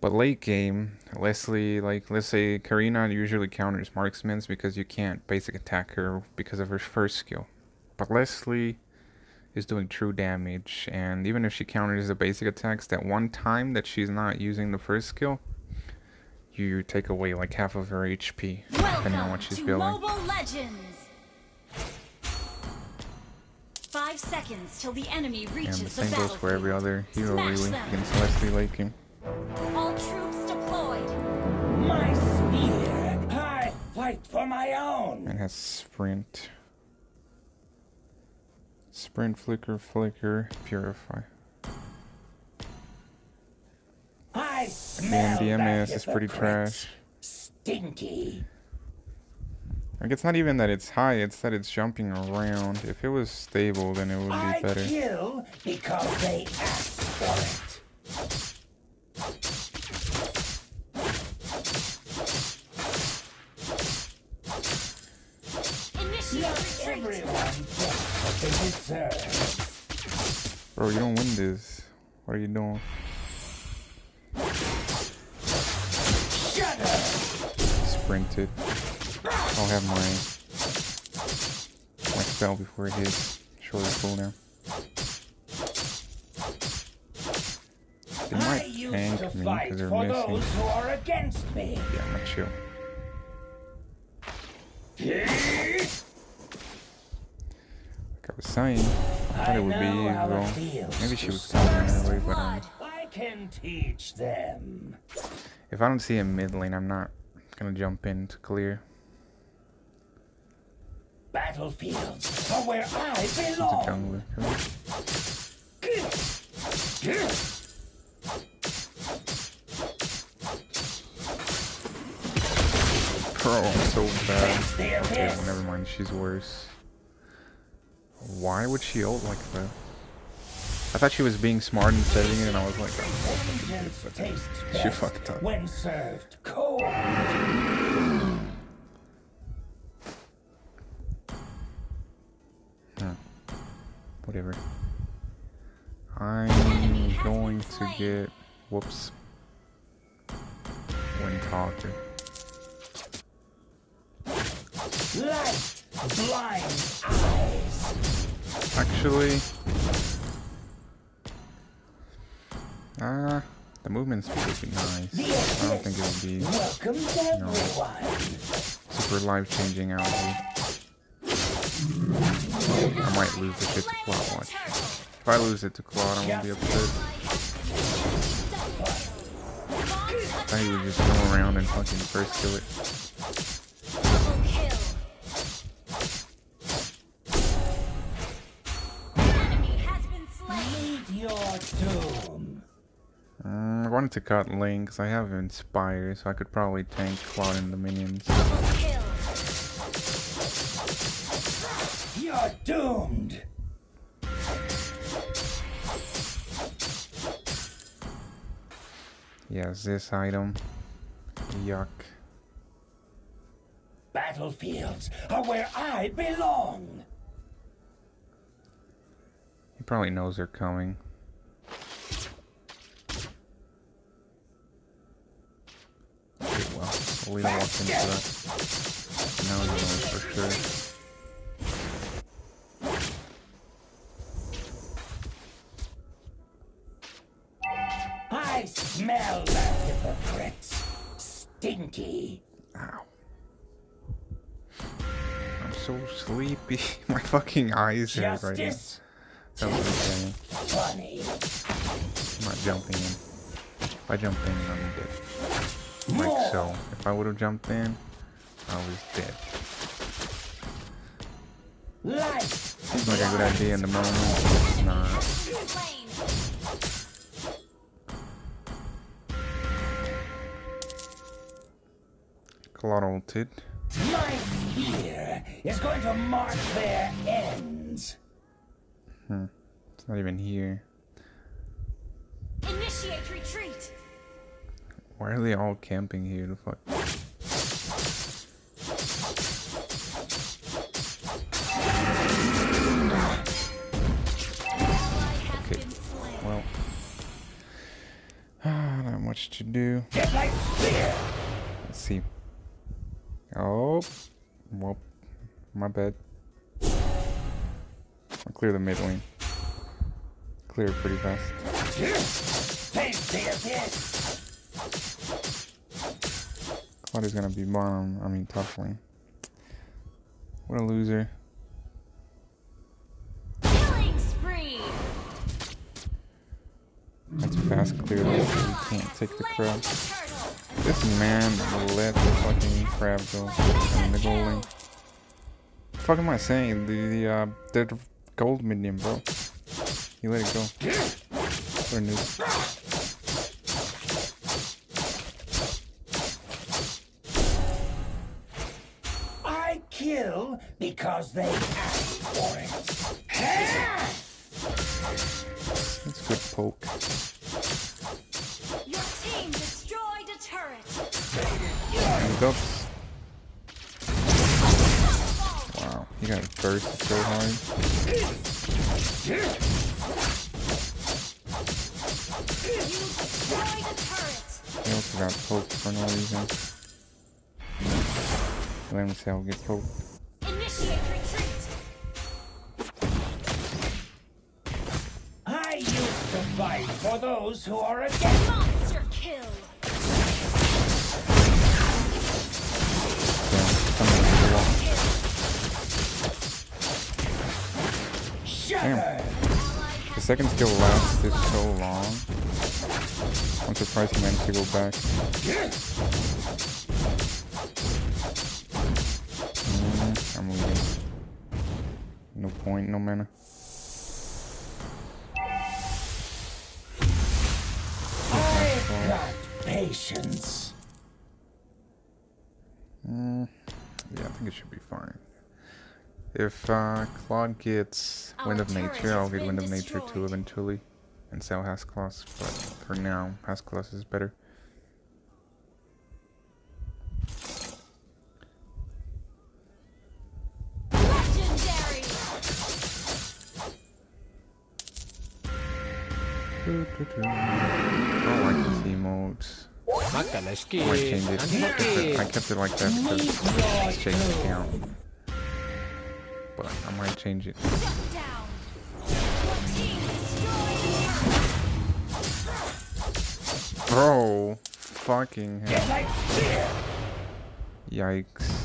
But late game, Leslie, like, let's say Karina usually counters marksmans because you can't basic attack her because of her first skill. But Leslie is doing true damage, and even if she counters the basic attacks, that one time that she's not using the first skill, you take away like half of her HP, depending on what she's to building. Mobile Legends. Five seconds till the enemy And reaches the the, same goes for every other hero Smash really them. against Leslie late game. All troops deployed. My spear. I fight for my own. And has sprint. Sprint, flicker, flicker, purify. I smell the that MS is pretty trash. Stinky. Like it's not even that it's high, it's that it's jumping around. If it was stable, then it would I be better. kill because they asked for it. Initiate retreat. everyone gets what they deserve. Bro, you don't win this. What are you doing? Sprinted. I'll have my my spell before it hits. Shorter cooldown. They might tank me because they're missing. who are against me. Yeah, I'm gonna chill. Like I was saying, I thought I it would be know how it well, maybe she was coming early, but um, I can teach them. if I don't see him mid lane, I'm not gonna jump in to clear. Battlefields are where I a belong. Bro, I'm so bad. Okay, well, never mind. She's worse. Why would she ult like that? I thought she was being smart and setting it, and I was like, oh, she fucked up. when served cold. Huh. Whatever. I'm going to get. Whoops. Windtalker. Light blind eyes. Actually. Ah, uh, the movement speed would be nice. I don't think it would be you know, super life-changing out I might lose the to Claw Watch. If I lose it to Claw, I won't be upset. I would just go around and fucking first kill it. your doom. Mm, Double kill. wanted to cut lane because I have Inspire, so I could probably tank Claude and the minions. You're doomed. Yes, this item. Yuck. Battlefields are where I belong. He probably knows they're coming. Okay, we into that. Now he knows for sure. I smell the hypocrites. Stinky. Ow. I'm so sleepy. <laughs> My fucking eyes hurt right now. That's what I'm. Funny. I'm not jumping in. If I jump in, I'm dead. Like so. If I would have jumped in, I was dead. Seems like a good idea in the moment. but It's not. Claude ulted. My fear is going to mark their ends. Hmm. It's not even here. Initiate retreat. Why are they all camping here? The fuck? Okay. Well. <sighs> Ah, not much to do. Let's see. Oh. Well. My bad. I'll clear the mid lane. Clear pretty fast. Face the abyss. Claude is gonna be bottom. I mean, top lane. What a loser. Killing spree. That's fast clear though, so we can't take the crab. This man let the fucking crab go in the gold lane. The fuck am I saying? The, the uh the gold minion, bro. He let it go. What a noob. Kill because they ask for it. That's good poke. Your team destroyed a turret. And that's Wow, he got burst so hard. You destroyed a turret. He also got poked for no reason. Let me see how get poked. Initiate retreat. I used to fight for those who are against. Monster kill. Damn. The second skill lasted so long. I'm surprised he managed to go back. No point, no mana. I've got patience. Mm, yeah, I think it should be fine. If uh, Claude gets Wind of Nature, I'll get Wind of Nature too eventually. And sell Hasclaws, but for now, Hasclaws is better. Don't like these emotes. I might change it. I kept it, it like that because it's changed the count. But I might change it. Bro, fucking hell. Yikes.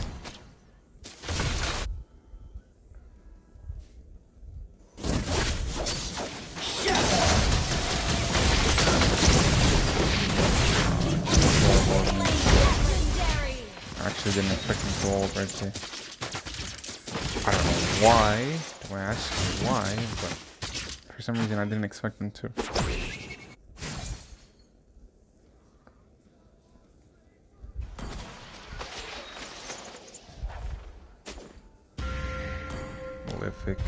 actually didn't expect him to go over to... I don't know why, do I ask why, but for some reason I didn't expect him to. Prolific.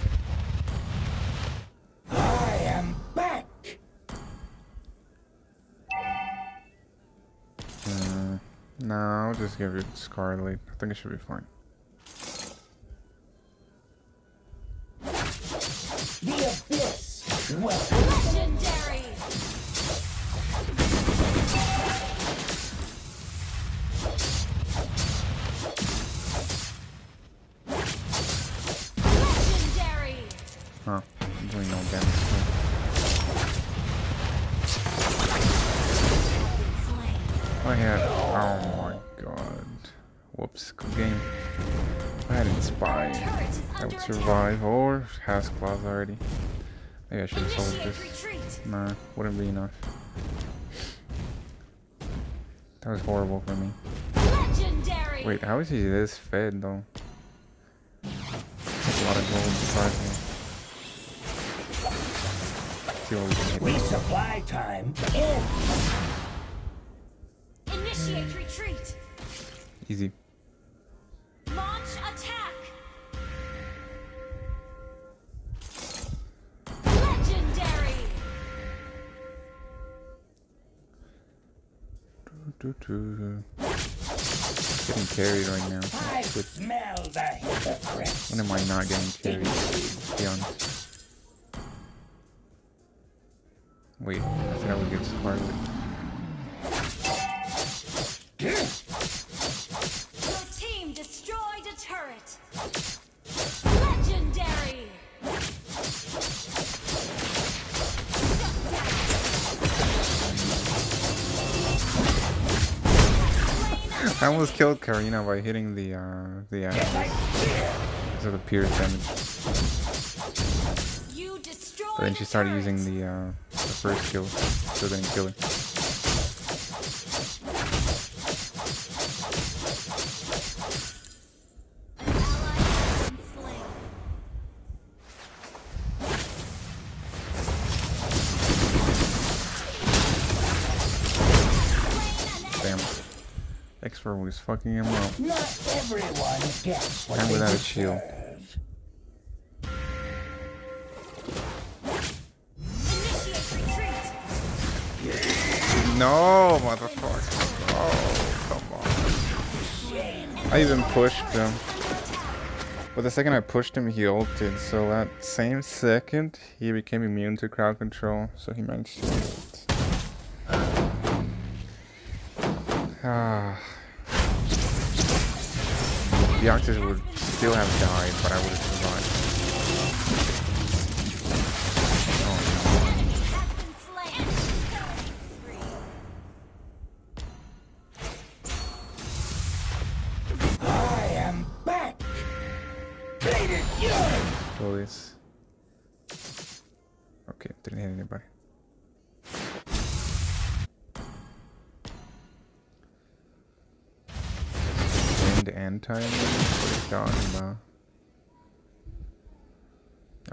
Just give it Scarlet. I think it should be fine. Or has claws already. Maybe I should have sold this. Nah, wouldn't be enough. That was horrible for me. Legendary! Wait, how is he this fed though? That's a lot of gold surprisingly. See we can. Resupply time in. Initiate retreat! Easy. Doo -doo. Getting carried right now. I smell the. When am I not getting carried? To be honest. Wait, I said I would get Scarlet. Your team destroyed a turret! I almost killed Karina by hitting the uh the. Because of the pierce damage. But then she started using the uh the first kill, so then kill her. Expert was fucking him up. Not everyone gets what And they without a shield. No, motherfucker. Oh, come on. I even pushed him. But the second I pushed him, he ulted. So that same second, he became immune to crowd control. So he managed to ult. Ah. The Octus would still have died, but I would have survived. I am back. Kill. Okay, didn't hit anybody. Time? What are you talking about?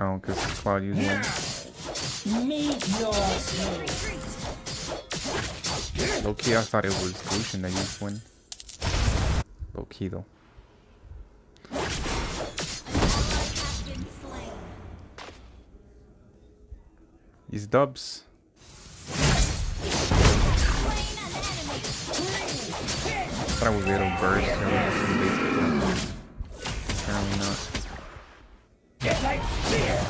Oh, because Claude used wind. Meet your doom. Low key, I thought it was Lucian that used wind. Low key though. These dubs. thought I would be able to burst. Apparently not. Get like spear.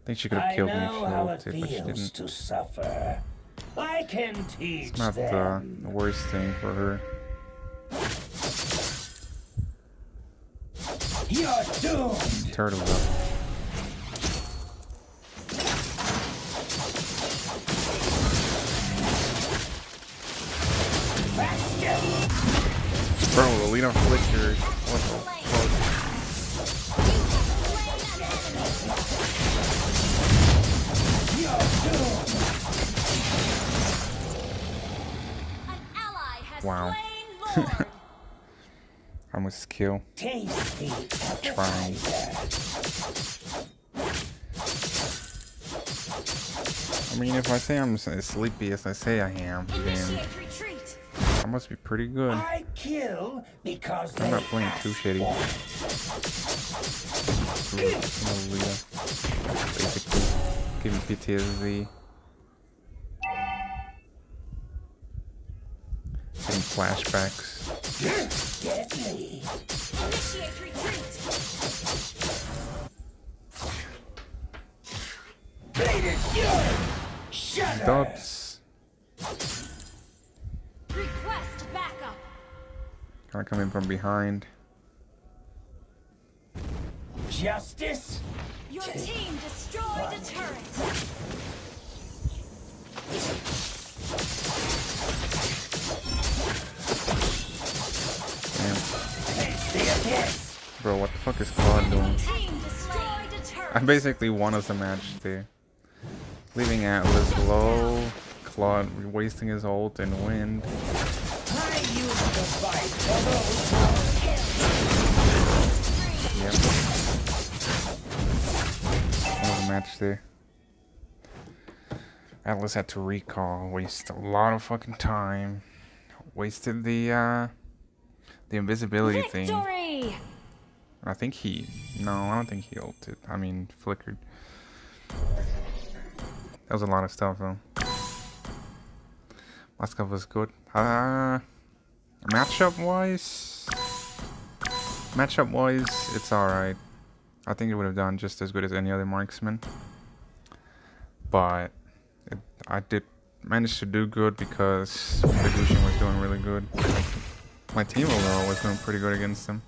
I think she could have killed me if know she it but she didn't. to suffer. I can teach It's not the, them. the worst thing for her. You're doomed. Turtle up. Bro, Lolita flicker. What the fuck? Wow. <laughs> Almost kill. Tasty Trying. I mean, if I say I'm as sleepy as I say I am, then That must be pretty good. I kill because I'm not playing too shitty. for it. Ooh, Aaliyah. Basically, giving PTSD. Getting flashbacks. Deadly. Initiate retreat. Bladed fury. Shudder. Dubs. Request backup. Kind of coming from behind. Justice. Your team destroyed a turret. Damn. Face the abyss. Bro, what the fuck is Claude doing? Team destroyed a turret. I basically won us a match there. Leaving Atlas low. Claude wasting his ult and wind. I use the fight for those Yep. That was a match there. Atlas had to recall, waste a lot of fucking time. Wasted the uh the invisibility thing. I think he no, I don't think he ulted. I mean flickered. That was a lot of stuff though. Last stuff was good. Uh matchup wise matchup wise it's alright. I think it would have done just as good as any other marksman. But it, I did manage to do good because the Evolution was doing really good. My team overall was doing pretty good against him.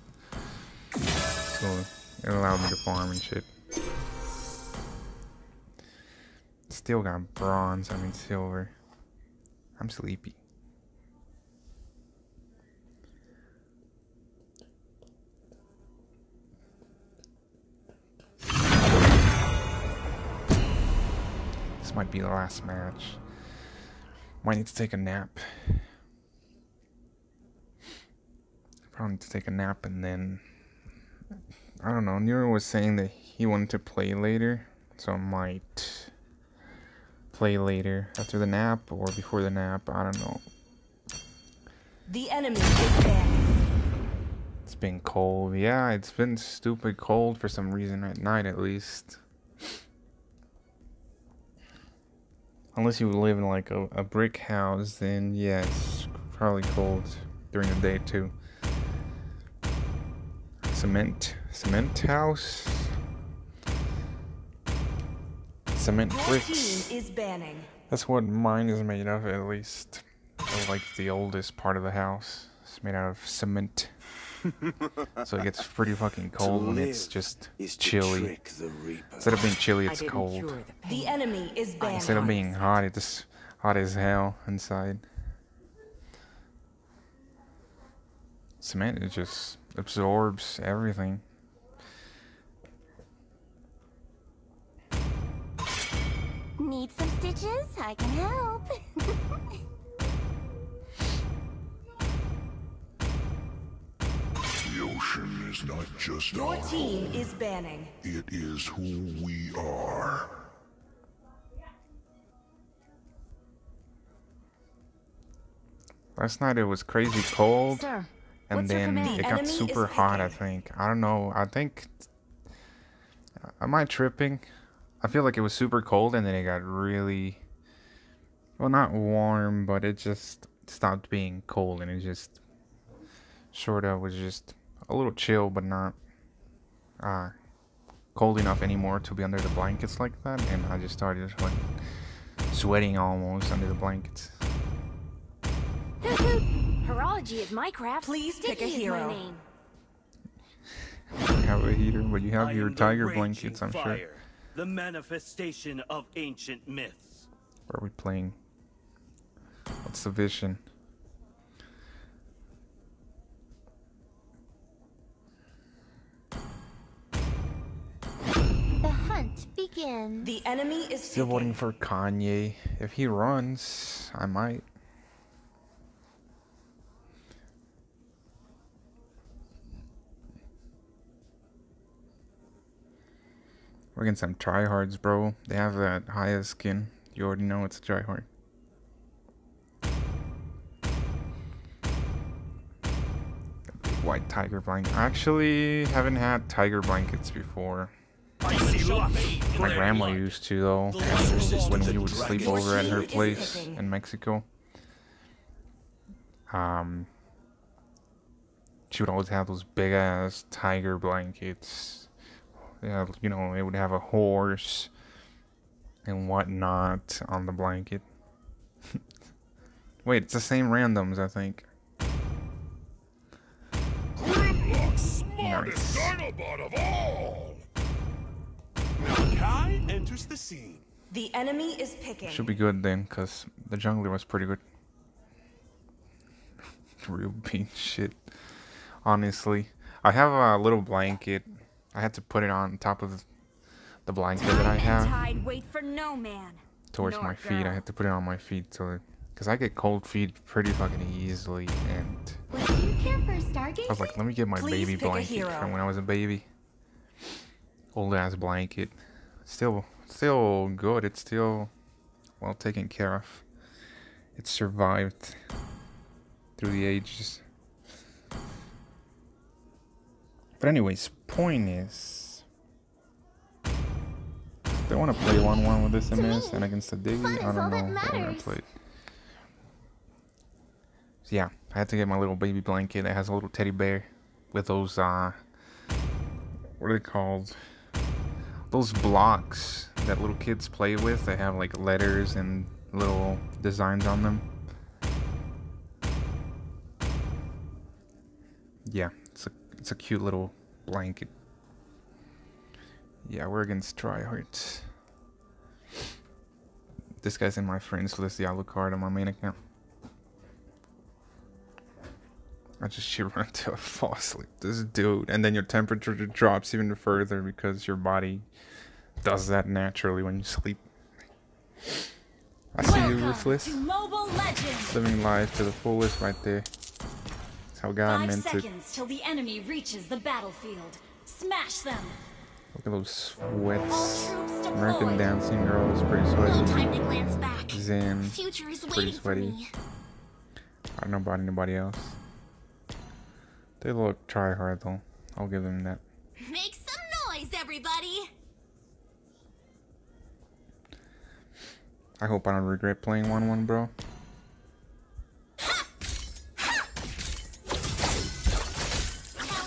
So it allowed me to farm and shit. Still got bronze, I mean silver. I'm sleepy. This might be the last match. Might need to take a nap. Probably need to take a nap and then. I don't know. Nero was saying that he wanted to play later, so I might play later after the nap or before the nap. I don't know. The enemy is dead. It's been cold. Yeah, it's been stupid cold for some reason at night at least. Unless you live in like a, a brick house, then yes, probably cold during the day too. Cement, cement house, cement Your bricks. is. That's what mine is made of, at least. I like the oldest part of the house. It's made out of cement. <laughs> so it gets pretty fucking cold when it's just chilly. Instead of being chilly, it's cold. The enemy is banned. Instead of being hot, it's hot as hell inside. Cement, it just absorbs everything. Need some stitches? I can help. The ocean is not just Your our team home. is banning. It is who we are. Last night it was crazy cold, Sir, and what's then it got Enemy super hot. I think I don't know. I think am I tripping? I feel like it was super cold, and then it got really well, not warm, but it just stopped being cold, and it just sort of was just a little chill, but not uh cold enough anymore to be under the blankets like that. And I just started like sweating almost under the blankets. <laughs> Horology is my craft. Please pick a Sticky is hero. my name. You have a heater, but you have I your tiger blankets, I'm sure. Fire, The manifestation of ancient myths. Where are we playing? What's the vision? the hunt begins. The enemy is Still picking. voting for Kanye. If he runs, I might. We're against some tryhards, bro. They have that highest skin. You already know it's a tryhard. White tiger blanket. I actually haven't had tiger blankets before. My grandma used to though, when we would sleep over at her place in Mexico. Um, she would always have those big ass tiger blankets. Yeah, you know, it would have a horse and whatnot on the blanket. <laughs> Wait, it's the same randoms, I think. Grimlock, smartest Dinobot of all! Kai enters the scene. The enemy is picking. Should be good then, cause the jungler was pretty good. <laughs> Real bean shit. Honestly, I have a little blanket. I had to put it on top of the blanket that I have Tide wait for no man. towards nor my feet. I girl. had to put it on my feet so, cause I get cold feet pretty fucking easily, and Would you care for I was like, let me get my Please baby blanket from when I was a baby. Old ass blanket. Still, still good. It's still well taken care of. It survived through the ages. But anyways, point is, they want to play one-one with this MS and against the Diggy. I don't know what we're gonna play. So yeah, I had to get my little baby blanket that has a little teddy bear with those uh, what are they called? Those blocks that little kids play with. They have like letters and little designs on them. Yeah, it's a cute little blanket. Yeah, we're against Tryhard. This guy's in my friends list, the Alucard on my main account. I just should run until I fall asleep. This dude, and then your temperature drops even further because your body does that naturally when you sleep. I see you, Ruthless. to. Living life to the fullest right there. How God Five meant it. seconds till the enemy reaches the battlefield. Smash them. Look at those sweats. American. Dancing Girl is pretty No sweaty. time to glance back. Zen, Future is pretty sweaty. me. I don't know about anybody else. They look try hard though. I'll give them that. Make some noise, everybody! I hope I don't regret playing 1-1, bro.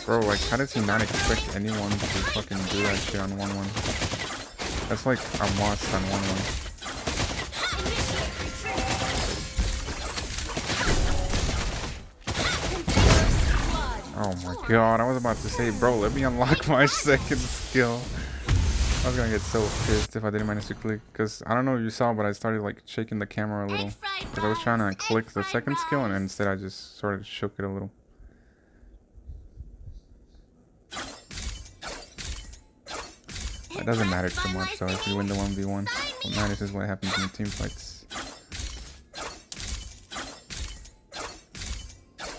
Bro, like, how does he not expect anyone to fucking do that shit on 1-1? That's like a must on 1-1. Oh my god, I was about to say, bro, let me unlock <laughs> my second skill. I was gonna get so pissed if I didn't manage to click, because I don't know if you saw, but I started like shaking the camera a little. Because I was trying to click the second skill, and instead I just sort of shook it a little. It doesn't matter too much, though, if you win the 1v1. What matters is what happens in the team fights.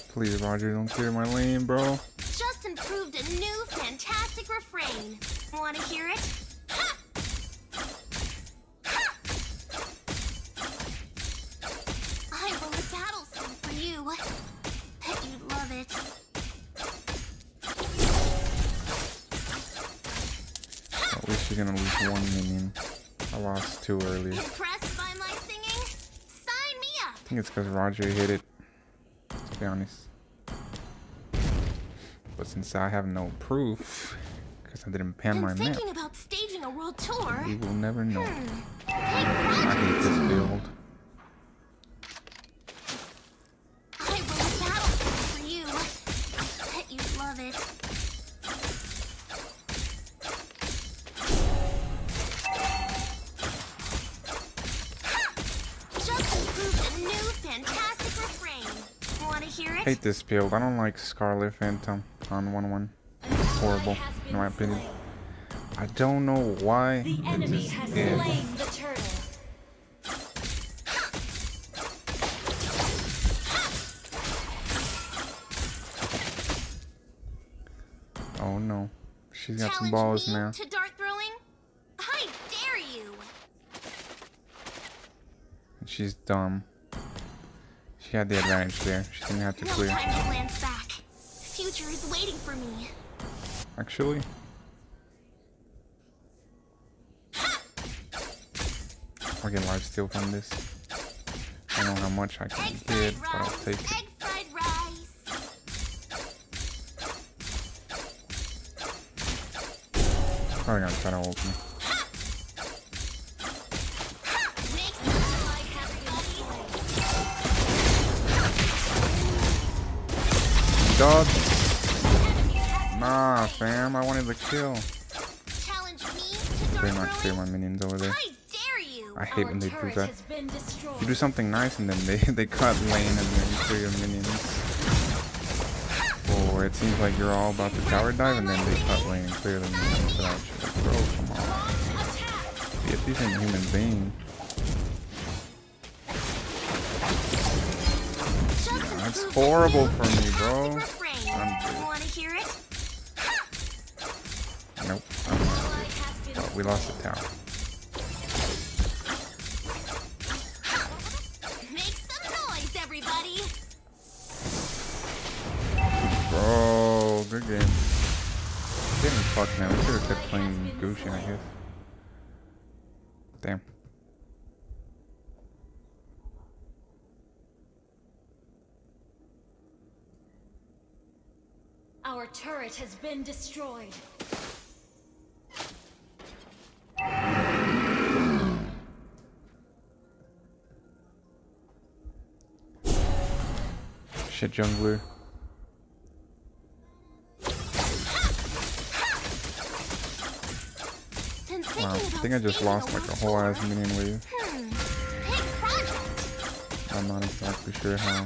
Please, Roger, don't clear my lane, bro. Just improved a new fantastic refrain. Wanna hear it? You're gonna lose one minion. I lost two earlier. Impressed by my singing? Sign me up! I think it's because Roger hit it. To be honest. But since I have no proof, because I didn't pan my map, thinking about staging a world tour. we will never know. Hmm. I hate this build. Hate this build. I don't like Scarlet Phantom on Wanwan. It's horrible, in my opinion. I don't know why. The enemy has is. slain the turtle. Oh no. She's got some balls now. to dart throwing? I dare you! She's dumb. She had the advantage there. She didn't have to No clear. time to glance back. future is waiting for me. Actually. I'll get life steal from this. I don't know how much I can get, but I'll take it. Egg fried rice. Probably gonna try to ult me. Dog. Nah, fam. I wanted the kill. Challenge me to They Dark not clear my minions over there. I. Hate when they do that. has been destroyed. You do something nice and then they, <laughs> they cut lane and then you clear your minions. Or it seems like you're all about to tower dive and then they cut lane and clear the minions you. Bro, come on. Be a decent human being. That's horrible for me, bro. I'm good. Want to hear it? Nope. I'm not good. But we lost the tower. Some. Bro, good game. Getting fucked now. We should have kept playing Gucci, I guess. Damn. Our turret has been destroyed. Shit, jungler. Wow, I think I just lost like a whole ass minion wave. Hmm. Big project. I'm not exactly sure how.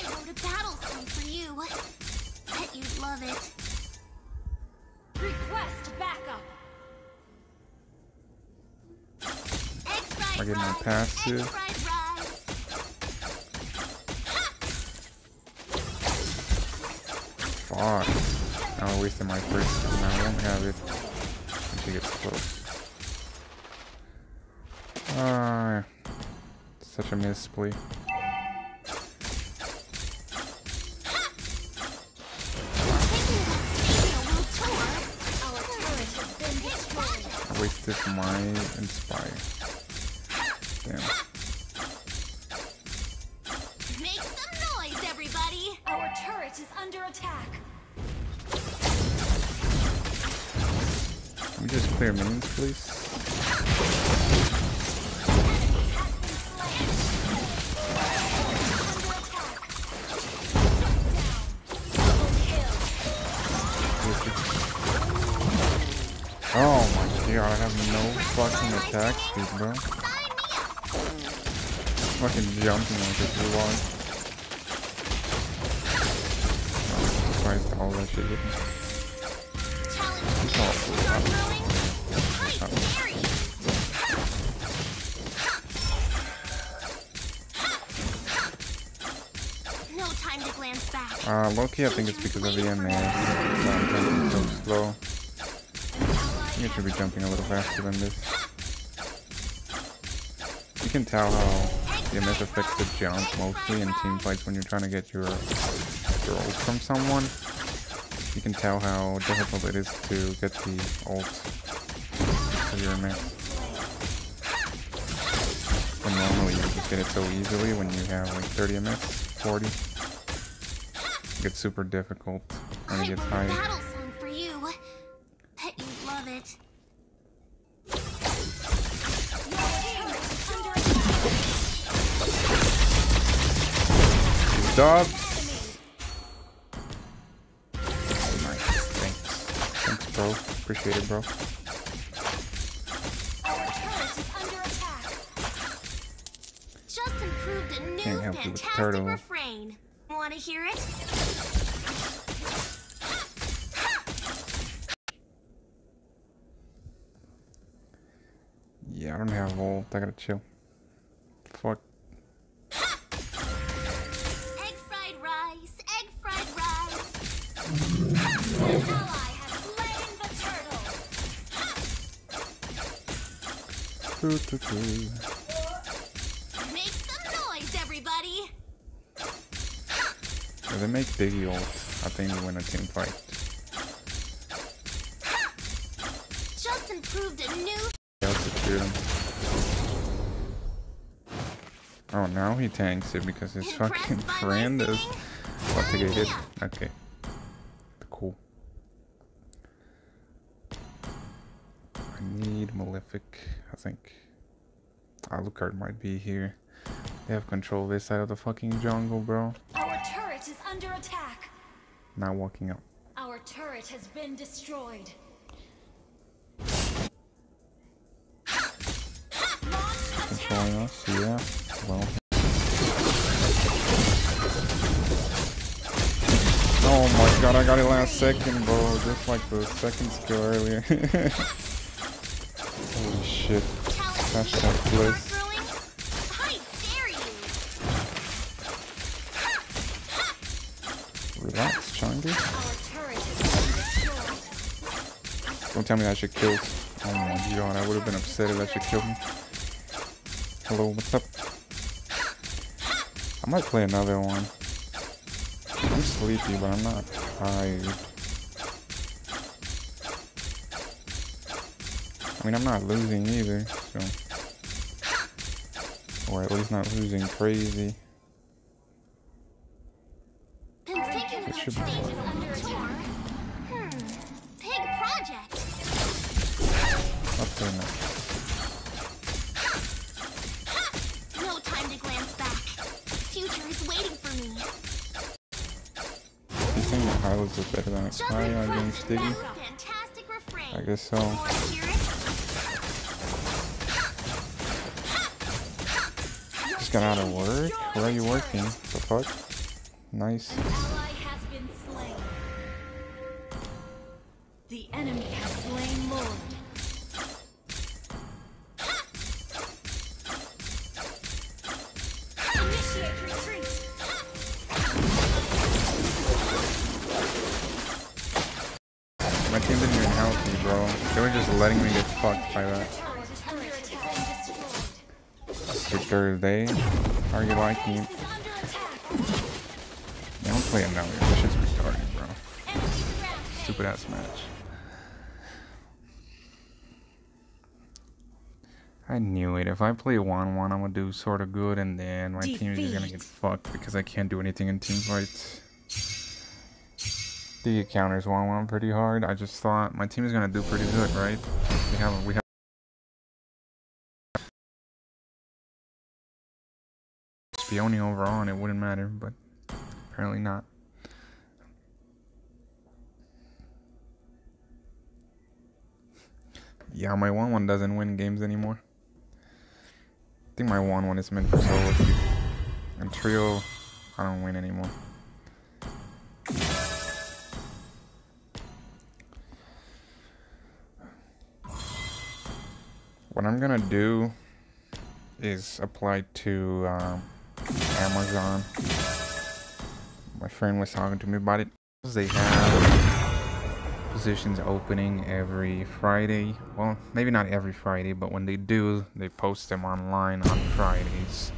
get my. Fuck. Now I wasted my first and I won't have it she gets close. Ah, such a misplay. Has been destroyed. Clear minions, please? Oh my god, I have no fucking attack speed, bro. Fucking jumping like this rewind. I'm surprised all that shit hit Loki, I think it's because of the MS. I'm jumping so slow. It should be jumping a little faster than this. You can tell how the MS affects the jump mostly in team fights when you're trying to get your, your ult from someone. You can tell how difficult it is to get the ult of your MS. When normally you just get it so easily when you have like 30 MS, 40. Gets super difficult when it gets high. battle song you. Bet you'd love it. Dubs. Nice. Thanks. Thanks, bro. Appreciate it, bro. Our turret is under attack. Just improved a new Can't help you with the turtle. refrain. Want to hear it? don't have ult. I gotta chill. Fuck. Egg fried rice, egg fried rice. An ally has slain the turtle. Doo, doo, doo. Make some noise, everybody. If they make big ult, I think we win a team fight. Oh, now he tanks it because his fucking friend is about to get hit. Okay. Cool. I need Malefic, I think. Alucard might be here. They have control of this side of the fucking jungle, bro. Our turret is under attack. Not walking up. Our turret has been destroyed. Us. Well. Oh my god, I got it last second, bro. Just like the second skill earlier. <laughs> Holy shit. Hashtag bliss. Relax, Chang'e. Don't tell me that shit kills. Oh my god, I would have been upset if that shit killed me. Hello, what's up? I might play another one. I'm sleepy, but I'm not tired. I mean, I'm not losing either, so. Or at least not losing crazy. It should be stages under attack. Hmm, big project. I'll play now. Future is waiting for me. You think the pilots are better than a Just Kaya impressive. against Diggie? I guess so. Wanna hear it? Just got out of work? Where are you working? The fuck? Nice. Ally has been slain. The enemy has slain Lord. Letting me get fucked by that. Turret is under attack. Been destroyed. It's your Thursday. Are you liking it? Yeah, don't play it now. This shit's retarded, bro. Stupid ass match. I knew it. If I play Wanwan, I'm gonna do sorta good, and then my team is gonna get fucked because I can't do anything in team fights. The counters Wanwan pretty hard. I just thought my team is gonna do pretty good, right? We have we have Spioni overall, and it wouldn't matter, but apparently not. Yeah, my Wanwan doesn't win games anymore. I think my Wanwan is meant for solo. And trio, I don't win anymore. What I'm gonna do is apply to um, Amazon. My friend was talking to me about it. They have positions opening every Friday. Well, maybe not every Friday, but when they do, they post them online on Fridays.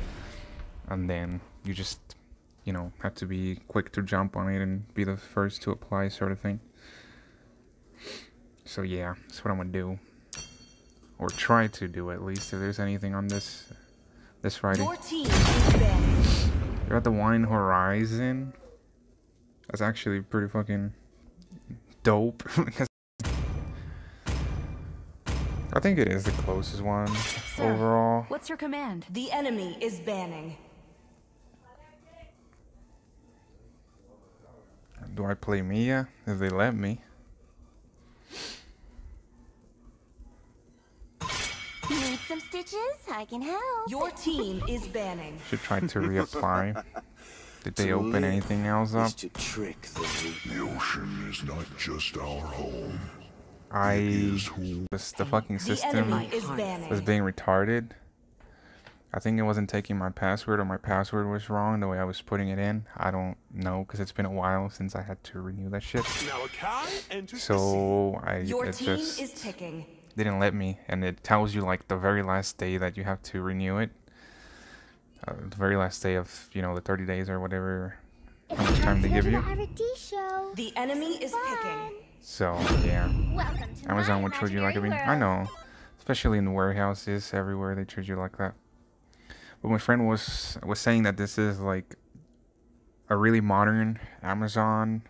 And then you just, you know, have to be quick to jump on it and be the first to apply, sort of thing. So yeah, that's what I'm gonna do, or try to do at least. If there's anything on this this Friday, Your team is banned. you're at the Wine Horizon. That's actually pretty fucking dope. <laughs> I think it is the closest one overall. What's your command? The enemy is banning. Do I play Miya if they let me? Need some stitches? I can help. Your team is banning. Should try to reapply. <laughs> Did they To open anything else up? to trick the. The ocean is not just our home. I just the fucking system enemy is banning. was being retarded. I think it wasn't taking my password or my password was wrong the way I was putting it in. I don't know because it's been a while since I had to renew that shit. Now Akai enters So I Your it team just is ticking. Didn't let me, and it tells you like the very last day that you have to renew it. Uh, the very last day of you know the 30 days or whatever, how much time they give you. The enemy is picking. So yeah, Amazon my will treat you like I mean I know, especially in the warehouses everywhere they treat you like that. But my friend was was saying that this is like a really modern Amazon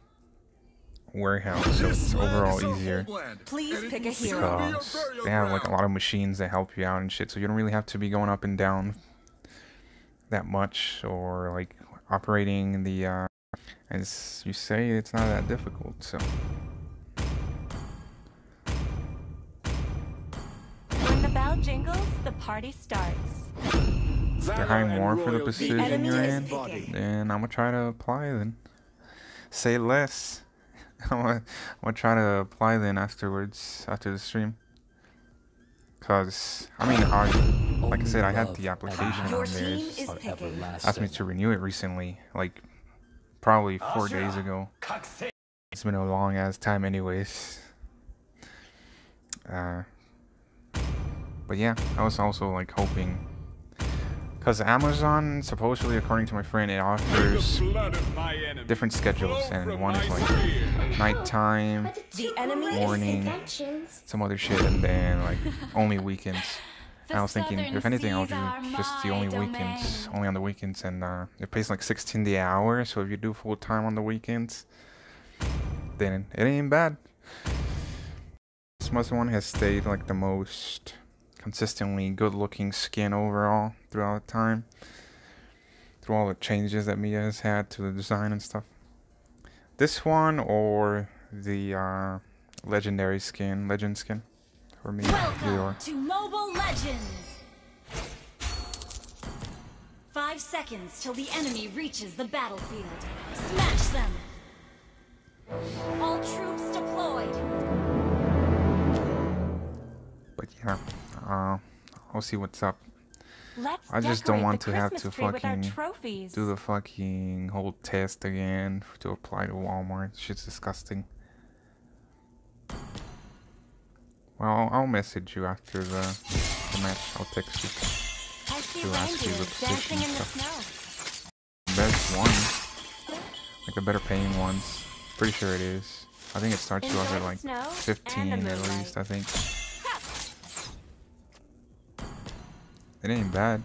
warehouse, so it's overall easier Please pick a hero. they have like a lot of machines that help you out and shit. So you don't really have to be going up and down that much or like operating the. Uh, as you say, it's not that difficult. So. When the bell jingles, the party starts. They're hiring more for the position enemy you're in, picking. then I'm gonna try to apply then. Say less. <laughs> I'm gonna, I'm gonna try to apply then afterwards, after the stream. Cause I mean, I, like I said, I had the application on there. team It's is picking. asked me to renew it recently, like probably four days ago. It's been a long ass time, anyways. Uh, but yeah, I was also like hoping, cause Amazon supposedly, according to my friend, it offers different schedules, and one is like nighttime, morning, some other shit, and then like only weekends. <laughs> And I was thinking, if anything, I'll do just the only weekends, only on the weekends, and uh, it pays like 16 the hour. So if you do full time on the weekends, then it ain't bad. This Muslim one has stayed like the most consistently good-looking skin overall throughout the time, through all the changes that Miya has had to the design and stuff. This one or the uh, legendary skin, legend skin, for me. Welcome to Mobile Legends! Five seconds till the enemy reaches the battlefield. Smash them! All troops deployed! But yeah, uh, I'll see what's up. Let's I just don't want the to have to fucking trophies. do the fucking whole test again to apply to Walmart. Shit's disgusting. Well, I'll, message you after the, the match. I'll text you. To ask you the position in the stuff. snow. Best one, like the better paying ones. Pretty sure it is. I think it starts you off at like snow and the 15 at least. I think. It ain't bad.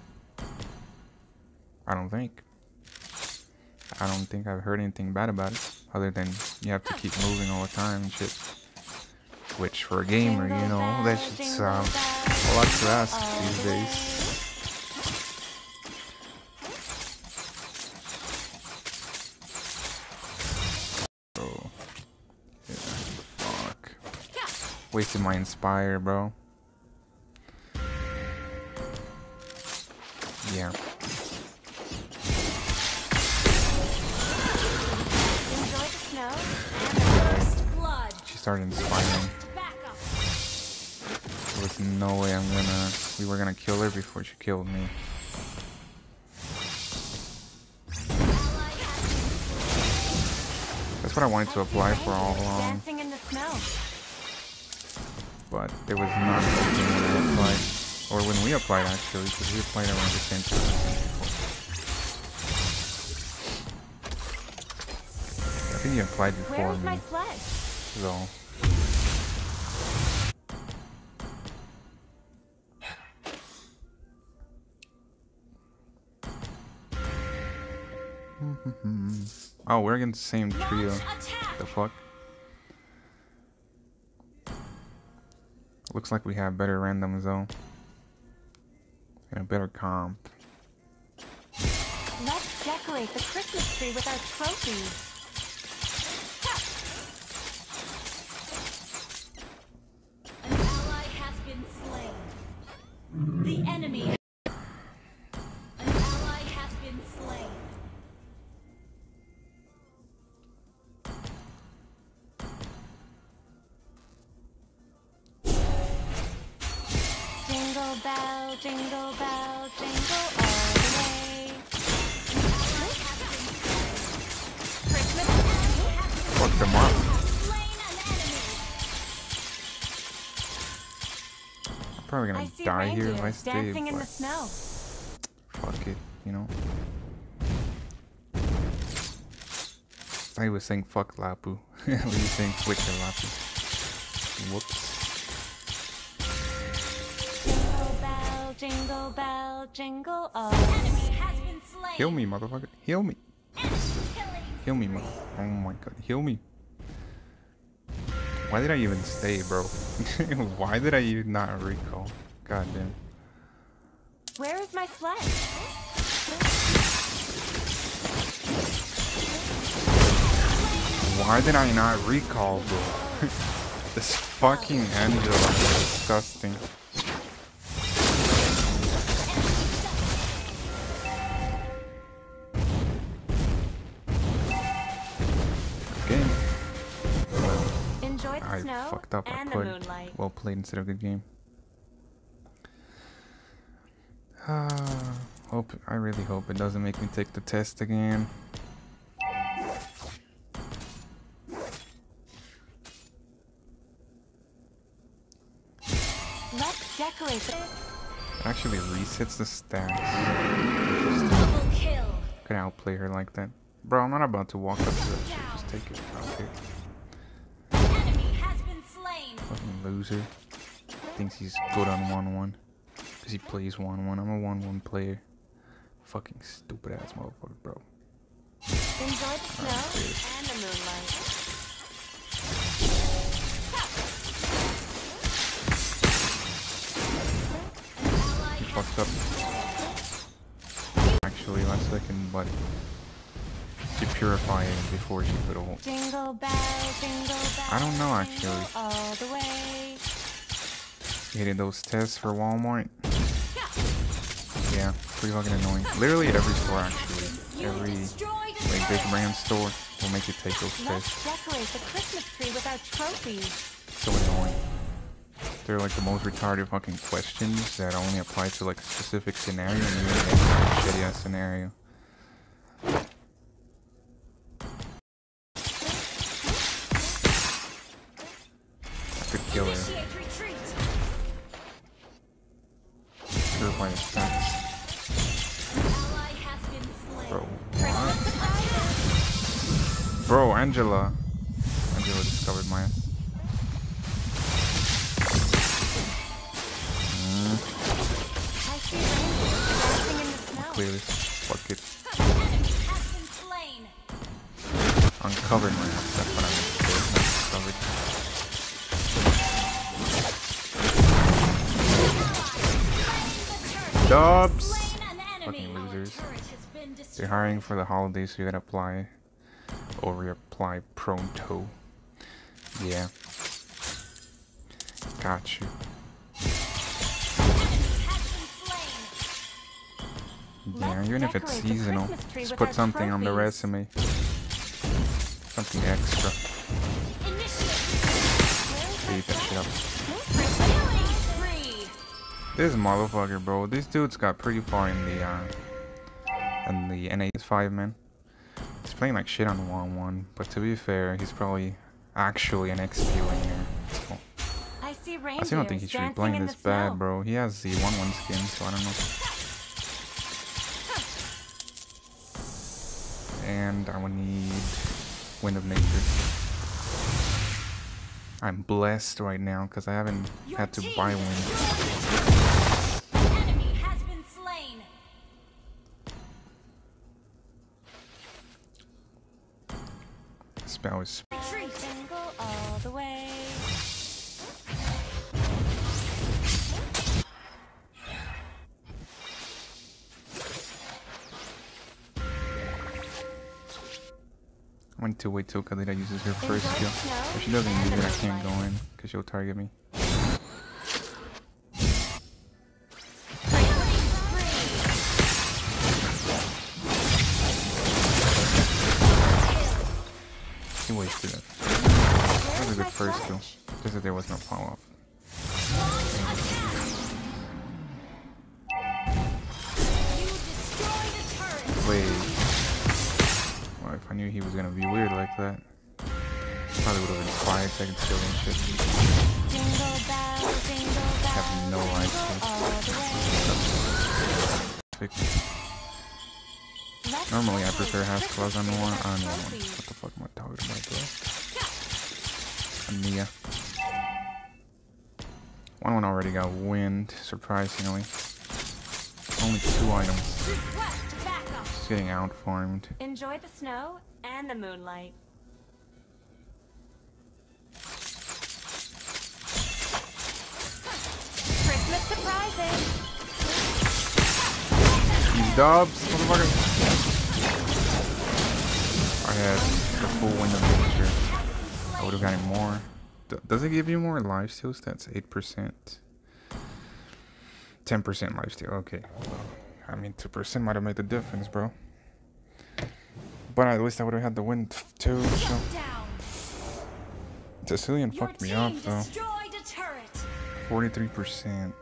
I don't think. I don't think I've heard anything bad about it, other than you have to keep moving all the time and shit. Which for a gamer, you know, that shit's um, a lot to ask these days. So, yeah, fuck. Wasted my inspire, bro. Kill her before she killed me. That's what I wanted to apply for all along, Dancing in the snow. but there was not something when I applied, or when we applied actually, because we applied around the same time. I think you applied before me, so. Oh, we're against the same trio. The fuck? Looks like we have better randoms though. And a better comp. Let's decorate the Christmas tree with our trophies. Die here if I reindeer stay, dancing in the snow. fuck it, you know? I was saying fuck Lapu. What we were saying flicker Lapu. Whoops. Jingle bell, jingle bell, jingle all. Heal me, motherfucker. Heal me. Heal me, mother. Oh my god. Heal me. Why did I even stay, bro? <laughs> Why did I even not recall? God damn. Where is my flesh? Why did I not recall, bro? <laughs> this fucking Angela is disgusting. Game. Enjoy the I snow fucked up. I and the put moonlight. well played instead of good game. Uh, hope I really hope it doesn't make me take the test again. Let's decorate the Actually resets the stats. Could outplay her like that. Bro, I'm not about to walk up to that shit. Just take it. Okay. Enemy has been slain. Fucking loser. Thinks he's good on Wanwan. Because he plays Wanwan. I'm a Wanwan player. Fucking stupid ass motherfucker, bro. enjoy the snow and the moonlight. He fucked up. Actually, last second, but to purify it before she could ult. Jingle bell, jingle bell. I don't know actually. All the way. Hated those tests for Walmart. Yeah, pretty fucking annoying. Literally every store actually. Every like big brand store will make you take those tests. decorate the Christmas tree with our trophies. So annoying. They're like the most retarded fucking questions that only apply to like a specific scenario and you make a shitty ass scenario. Been slain. Bro, what? Bro, Angela. Angela discovered my ass. Mm, I see reindeer dancing in Dubs! Slain an enemy. Fucking losers. turret has been destroyed. They're hiring for the holidays, so you gotta apply or reapply pronto. Yeah. Got you. Yeah, even if it's seasonal, just put something on the resume. Something extra. Speed that shit up. This motherfucker, bro. This dude's got pretty far in the uh in the NA5 man. He's playing like shit on Wanwan, but to be fair, he's probably actually an XP laner. So, I see I still don't think he should be playing this snow. bad, bro. He has the Wanwan skin, so I don't know. And I would need Wind of Nature. I'm blessed right now because I haven't had to buy one. Spell is Retreat. Jingle all the way. I want to wait till Kalita uses her first skill. If she doesn't use it, I can't go in because she'll target me. first two, just that there was no follow-up. Wait. Well, if I knew he was gonna be weird like that, probably would have been five seconds still and shit. I have no idea. Normally I prefer half claws on one on one. What the fuck am I talking about? Ania. Wanwan already got wind, surprisingly. Only two items. Just getting out farmed. Enjoy the snow and the moonlight. Christmas surprises. These dubs, motherfucker. I had the full wind of nature. I would have gotten more. Does it give you more life steals? That's 8%. 10% life steal. Okay. I mean, 2% might have made the difference, bro. But at least I would have had the wind too. So. Sicilian Your fucked me up, though. destroyed a turret. 43%.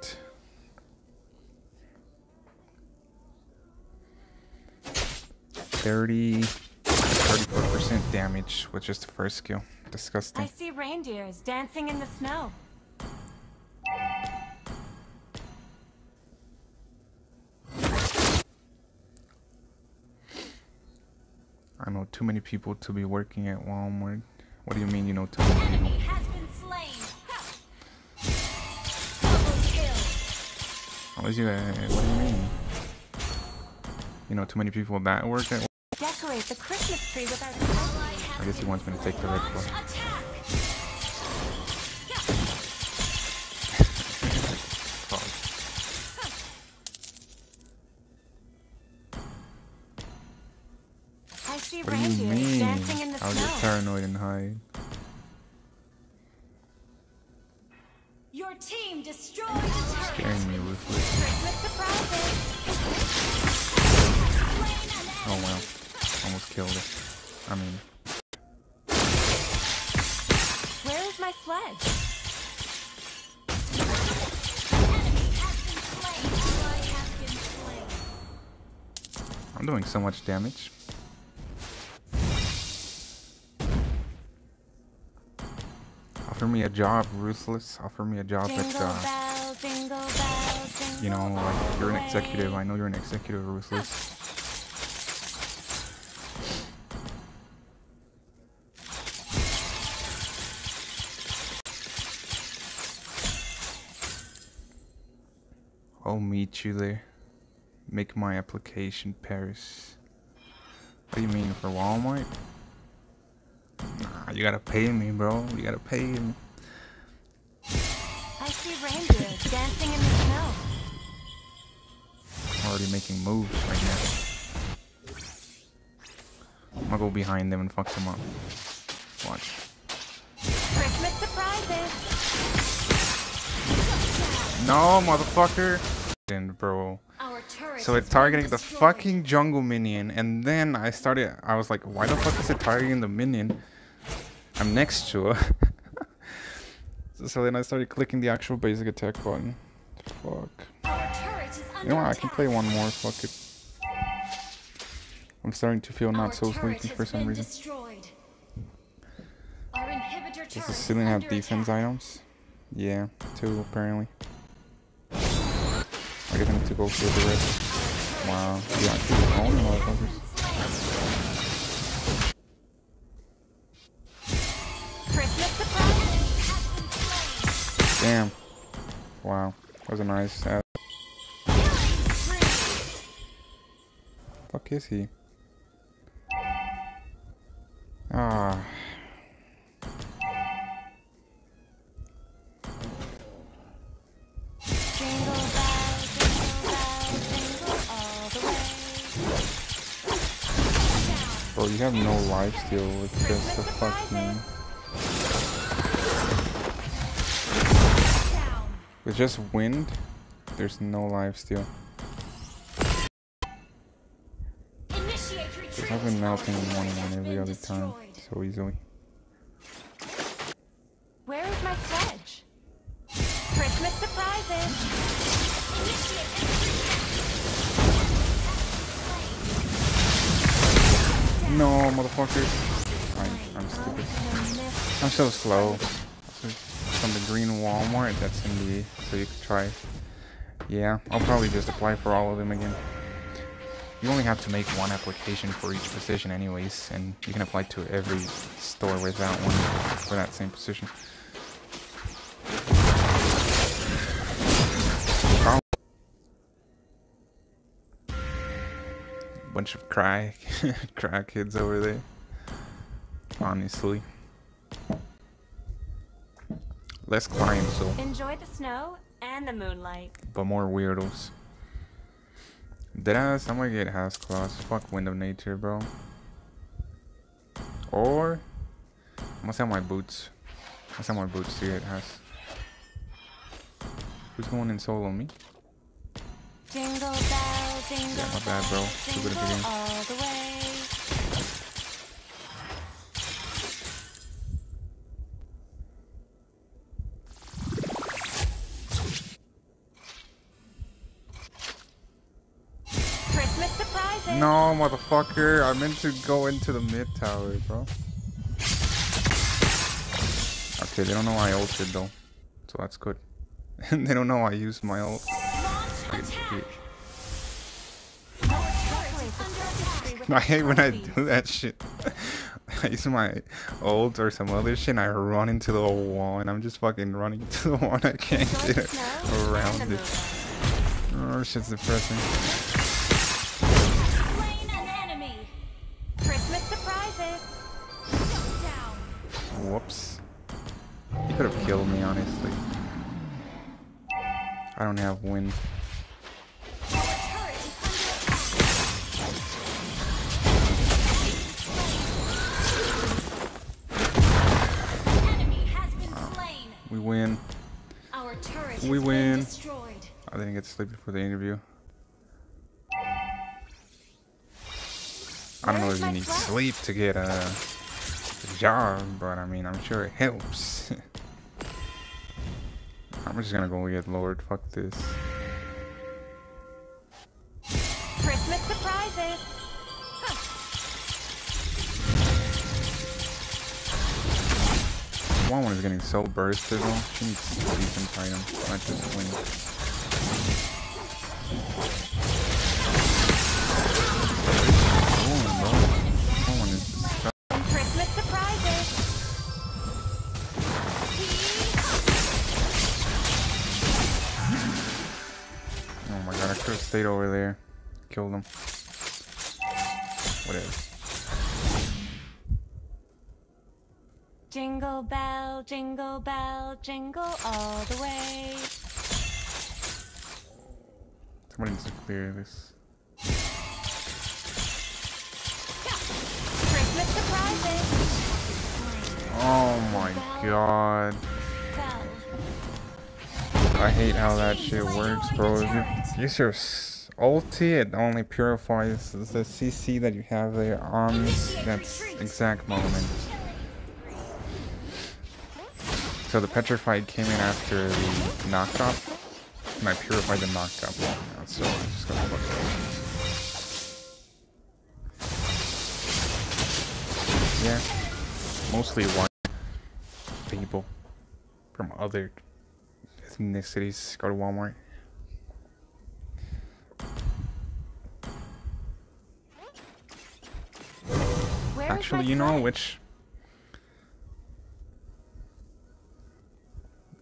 Thirty, thirty-four percent damage with just the first skill. I see reindeers dancing in the snow. I know too many people to be working at Walmart. What do you mean you know too many people? Enemy has been slain. Double kill. Unless you, uh, what do you mean? You know too many people that work at. Decorate the Christmas tree with our guess he wants me to take the red one. I see What do you mean? dancing in the I'll get paranoid and hide. Your team destroyed turret. Scaring me ruthless. Oh well. Almost killed it. I mean, I'm doing so much damage. Offer me a job, ruthless. Offer me a job at, uh, bell, bell, you know, like you're an executive. I know you're an executive, ruthless. I'll meet you there. Make my application, Paris. What do you mean for Walmart? Nah, you gotta pay me, bro. You gotta pay me. I see reindeers dancing in the snow. I'm already making moves right now. I'm gonna go behind them and fuck them up. Watch. Christmas surprises. No, motherfucker. And bro. Our So it's targeting the fucking jungle minion, and then I started. I was like, why the fuck is it targeting the minion? I'm next to her. <laughs> so then I started clicking the actual basic attack button. Fuck. Our You know what? I can play one more. Fuck it. I'm starting to feel Our not so turret sleepy for some reason. destroyed. Our inhibitor Does the ceiling have defense attack. items? Yeah, two apparently. I I need to go for the rest. Wow, yeah, I motherfuckers. Damn. Wow, that was a nice. Uh, fuck is he? Ah. You have no life steal with just the fucking. With just wind, there's no life steal. Initiate Because. I've been melting Wanwan every other time so easily. Where is my sledge? Christmas surprises. No. I'm, I'm stupid. I'm so slow. From the green Walmart that's in the... So you can try. Yeah, I'll probably just apply for all of them again. You only have to make one application for each position anyways, and you can apply to every store with that one for that same position. Bunch of cry, <laughs> cry kids over there. Honestly. Less clients, so. Enjoy the snow and the moonlight. But more weirdos. Deadass, I'm gonna get house claws. Fuck Wind of Nature, bro. Or I'm gonna sell my boots. Gonna sell my boots to get house. Who's going in solo? Me? Jingle bell, jingle Yeah, my bad, bro. Too good at the game. all the way. Christmas surprises. No, motherfucker. I meant to go into the mid tower, bro. Okay, they don't know I ulted though. So that's good. And <laughs> they don't know I used my ult. <laughs> I hate when I do that shit. <laughs> I use my ult or some other shit and I run into the wall and I'm just fucking running <laughs> into the wall and I can't get around it. Oh, shit's depressing. Slain an enemy. Christmas surprises. Down. Whoops. He could have killed me, honestly. I don't have wind. We win. Our turret We win. I didn't get to sleep before the interview. I don't know if you need sleep to get a, a job, but I mean, I'm sure it helps. <laughs> I'm just gonna go get Lord. Fuck this. Christmas surprises. Wanwan is getting so bursted though. She needs a decent item, not just win. One, bro. Wanwan is Christmas surprises. Oh my god, I could have stayed over there. Killed him. Whatever. Jingle bell, jingle bell, jingle all the way. Somebody needs to clear this. Christmas surprises. Oh my god. I hate how that shit works, bro. If you use your ulti, it only purifies the CC that you have there on that exact moment. So the petrified came in after the knockup, and I purified the knockup. Yeah, so I just gotta it. Yeah, mostly white people from other ethnicities go to Walmart. Where Actually, you know which.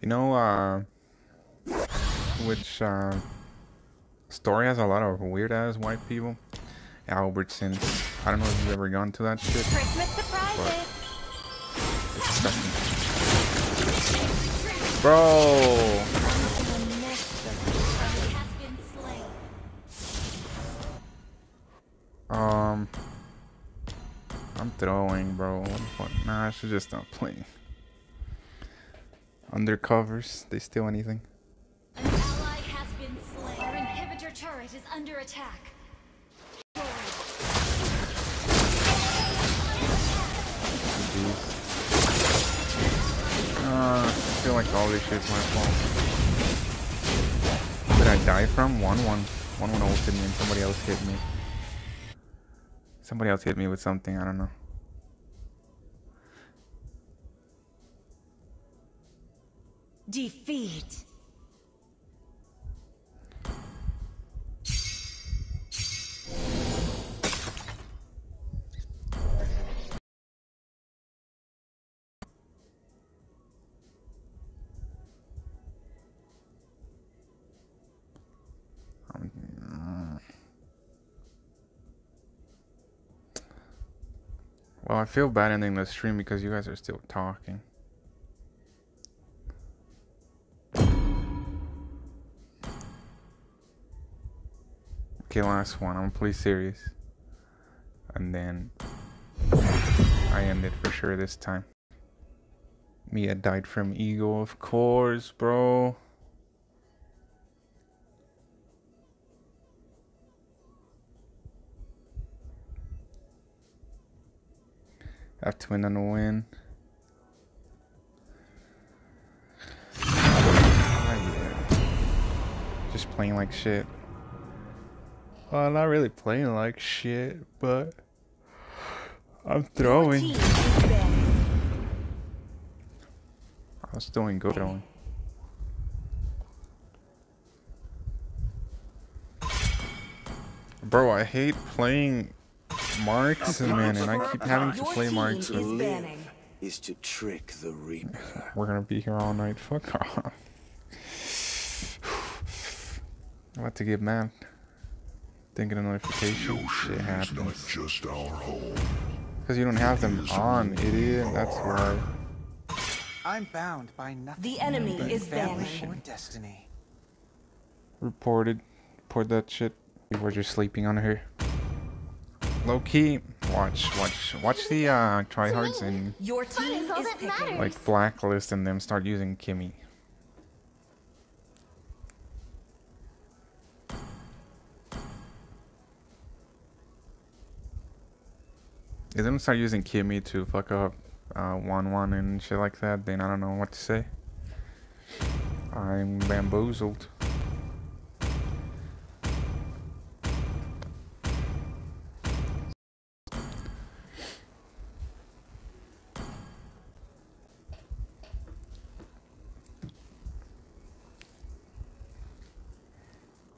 You know, uh. Which, uh. Story has a lot of weird ass white people? Albertsons. I don't know if you've ever gone to that shit. Christmas surprises. It's. Bro! Has been slain. Um. I'm throwing, bro. What the fuck? Nah, I should just stop playing. Undercovers, they steal anything. An ally has been slain. Our inhibitor turret is under attack. Uh, I feel like all this shit's my fault. Did I die from? Wanwan. 1 1 ulted me and somebody else hit me. Somebody else hit me with something, I don't know. Defeat. Well, I feel bad ending the stream because you guys are still talking. Last one. I'm gonna play serious. And then I end it for sure this time. Miya died from ego, of course, bro. Have to win on a win. Oh, yeah. Just playing like shit. Well, I'm not really playing like shit, but I'm throwing. I was doing good throwing. Bro, I hate playing marksman and I keep having to play marksman. Is to trick the Reaper. We're gonna be here all night. Fuck off. <sighs> I'm about to get mad. Thinking a notification shit happens. just our home. Because you don't have them on, idiot. That's why. I'm bound by nothing. The enemy but is family banning. or destiny. Reported. Report that shit. We're just sleeping on her. Low key. Watch, watch, watch the uh, tryhards and Your team is picking. like blacklist and them start using Kimmy. If them start using Kimmy to fuck up uh, Wanwan and shit like that, then I don't know what to say. I'm bamboozled.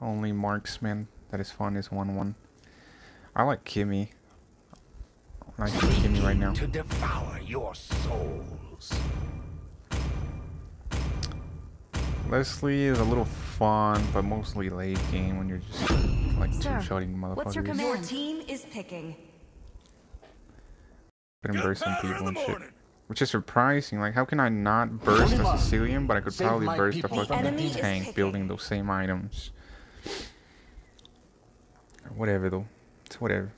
Only marksman that is fun is Wanwan. I like Kimmy. I like Kimmy right now. To devour your souls. Lesley is a little fun, but mostly late game when you're just like Sir, two-shotting motherfuckers. What's your command? Your team is picking. Couldn't burst some people and shit. Which is surprising. Like, how can I not burst a Cecilion, but I could Save probably burst a people. The fucking tank picking. building those same items. Whatever, though. It's whatever.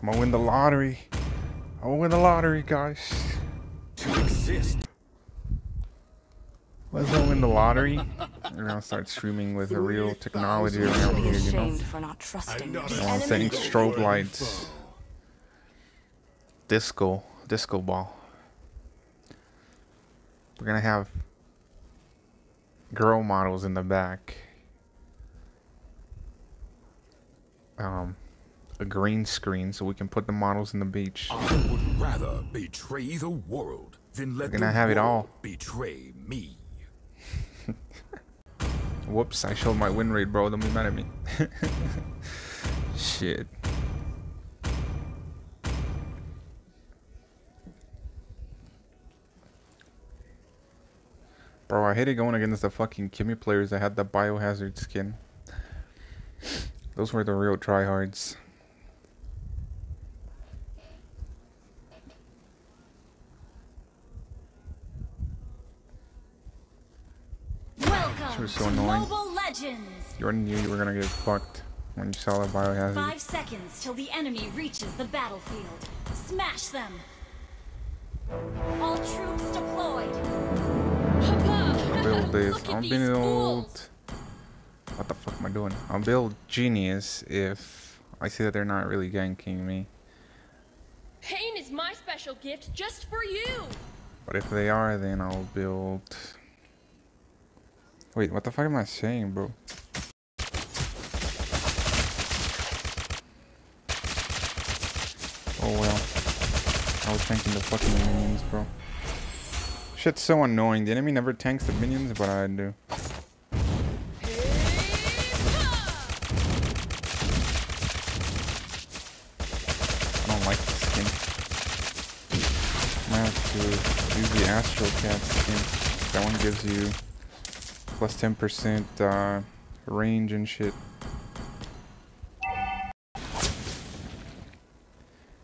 I'm gonna win the lottery. I'm gonna win the lottery, guys. To exist. Let's go win the lottery. We're gonna start streaming with a real technology around here, you know. ashamed for not trusting. not The I am enemy setting strobe lights. Disco. Disco ball. We're gonna have girl models in the back. Um, a green screen so we can put the models in the beach. I would rather betray the world than let We're gonna the have it all. world betray me. <laughs> Whoops, I showed my win rate, bro. Don't be mad at me. <laughs> Shit. Bro, I hated going against the fucking Kimmy players that had the biohazard skin. Those were the real tryhards. Welcome She was so to annoying. Mobile Legends. You already knew you were gonna get fucked when you saw the biohazard. Five seconds till the enemy reaches the battlefield. Smash them. All troops deployed. I'll build <laughs> this. I'll these build. What the fuck am I doing? I'll build genius if I see that they're not really ganking me. Pain is my special gift just for you. But if they are, then I'll build... Wait, what the fuck am I saying, bro? Oh well. I was tanking the fucking minions, bro. Shit's so annoying. The enemy never tanks the minions, but I do. I don't like this skin. I have to use the Astral Cat skin. That one gives you plus 10% uh, range and shit.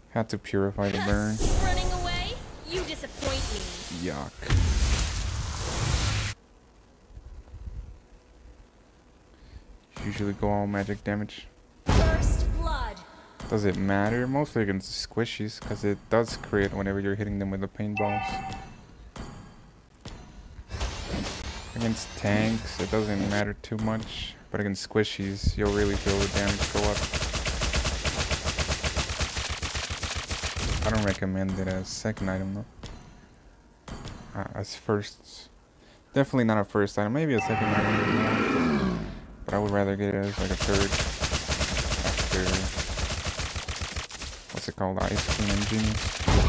Had to purify the burn. Running away? You disappoint me. Yuck. Usually go all magic damage. First blood. Does it matter? Mostly against squishies, because it does crit whenever you're hitting them with the paintballs. Against tanks, it doesn't matter too much, but against squishies, you'll really feel the damage go up. I don't recommend it as second item though. Uh, as first. Definitely not a first item, maybe a second item. But I would rather get it as like a third. After what's it called? Ice Cream and Genius.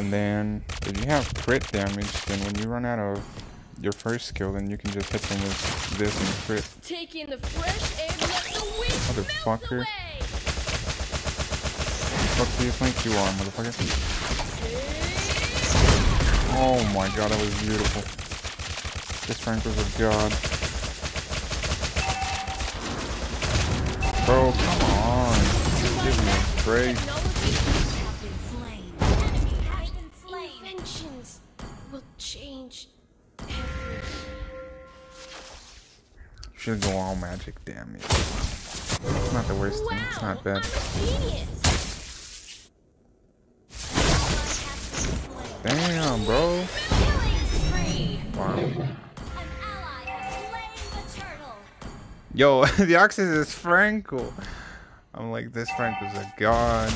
And then if you have crit damage, then when you run out of your first skill, then you can just hit them with this and crit. Taking the fresh air, let the wind Motherfucker. Fuck do you think you are, motherfucker? Oh my god, that was beautiful. This Frank was a god. Bro, come on. Give me a break. Should go all magic damage. It's not the worst thing, it's not bad. Damn, bro. Wow. Yo, <laughs> Deoxys is Franco. I'm like, this Franco's a god.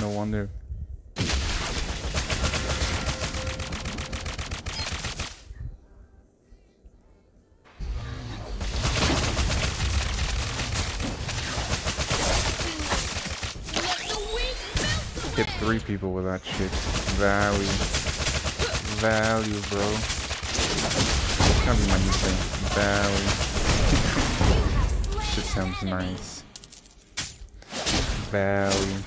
No wonder. Three people with that shit. Value. Value, bro. Can't be my new thing. Value. <laughs> shit sounds nice. Value.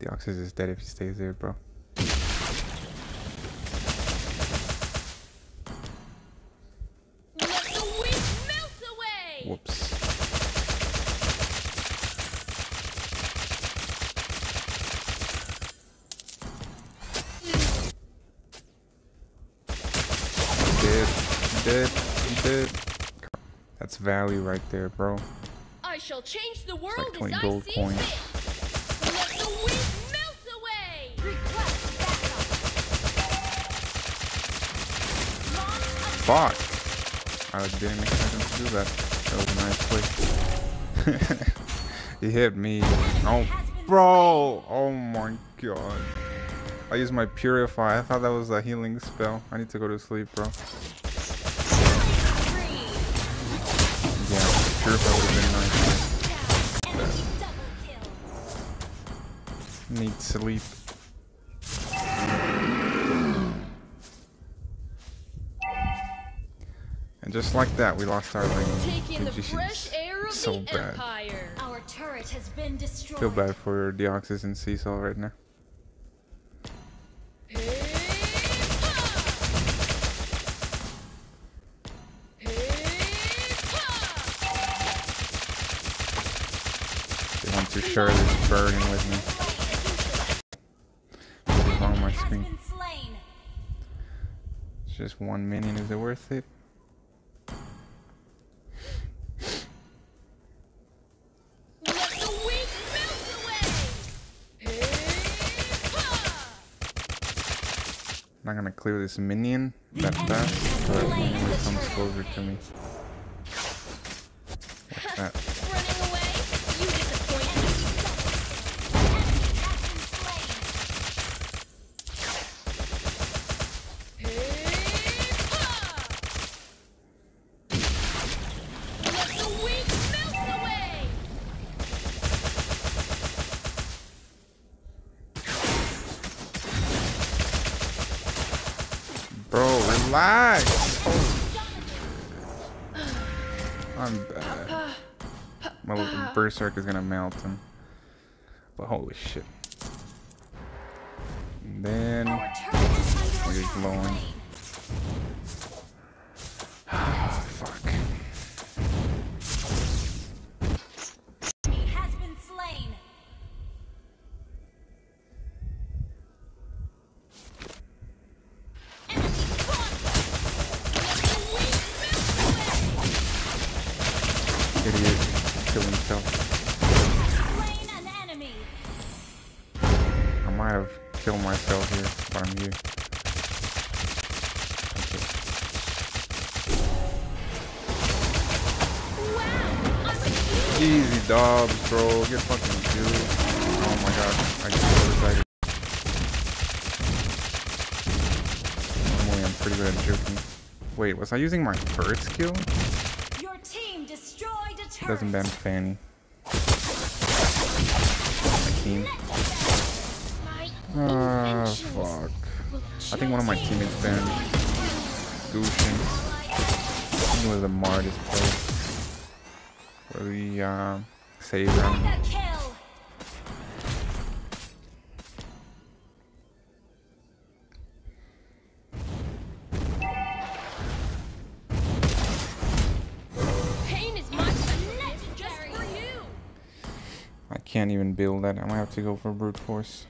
Deoxys is dead if he stays there, bro. Whoops. Dead. Dead. Dead. That's value right there, bro. I shall change the world It's like 20 as gold I see coins. fit. Let the wind melt away. Fuck! I didn't expect him to do that. That was a nice play. <laughs> he hit me. Oh, bro! Oh my god. I used my Purify. I thought that was a healing spell. I need to go to sleep, bro. Need sleep. And just like that, we lost our lane. Taking the fresh air of so bad. Empire. Our turret has been destroyed. Feel bad for Deoxys and Cecil right now. They want to share this burden with me. just one minion. Is it worth it? I'm not gonna clear this minion that fast, but it comes closer to me. Relax. I'm bad. My little berserk is gonna melt him. But holy shit. And then he's glowing. Was I using my third skill? Your team destroyed a turret. Doesn't ban Fanny. My team. Ah, fuck. I think one of my teammates banned think it was a Mardis play. Where we uh, save him. Build that. I might have to go for brute force.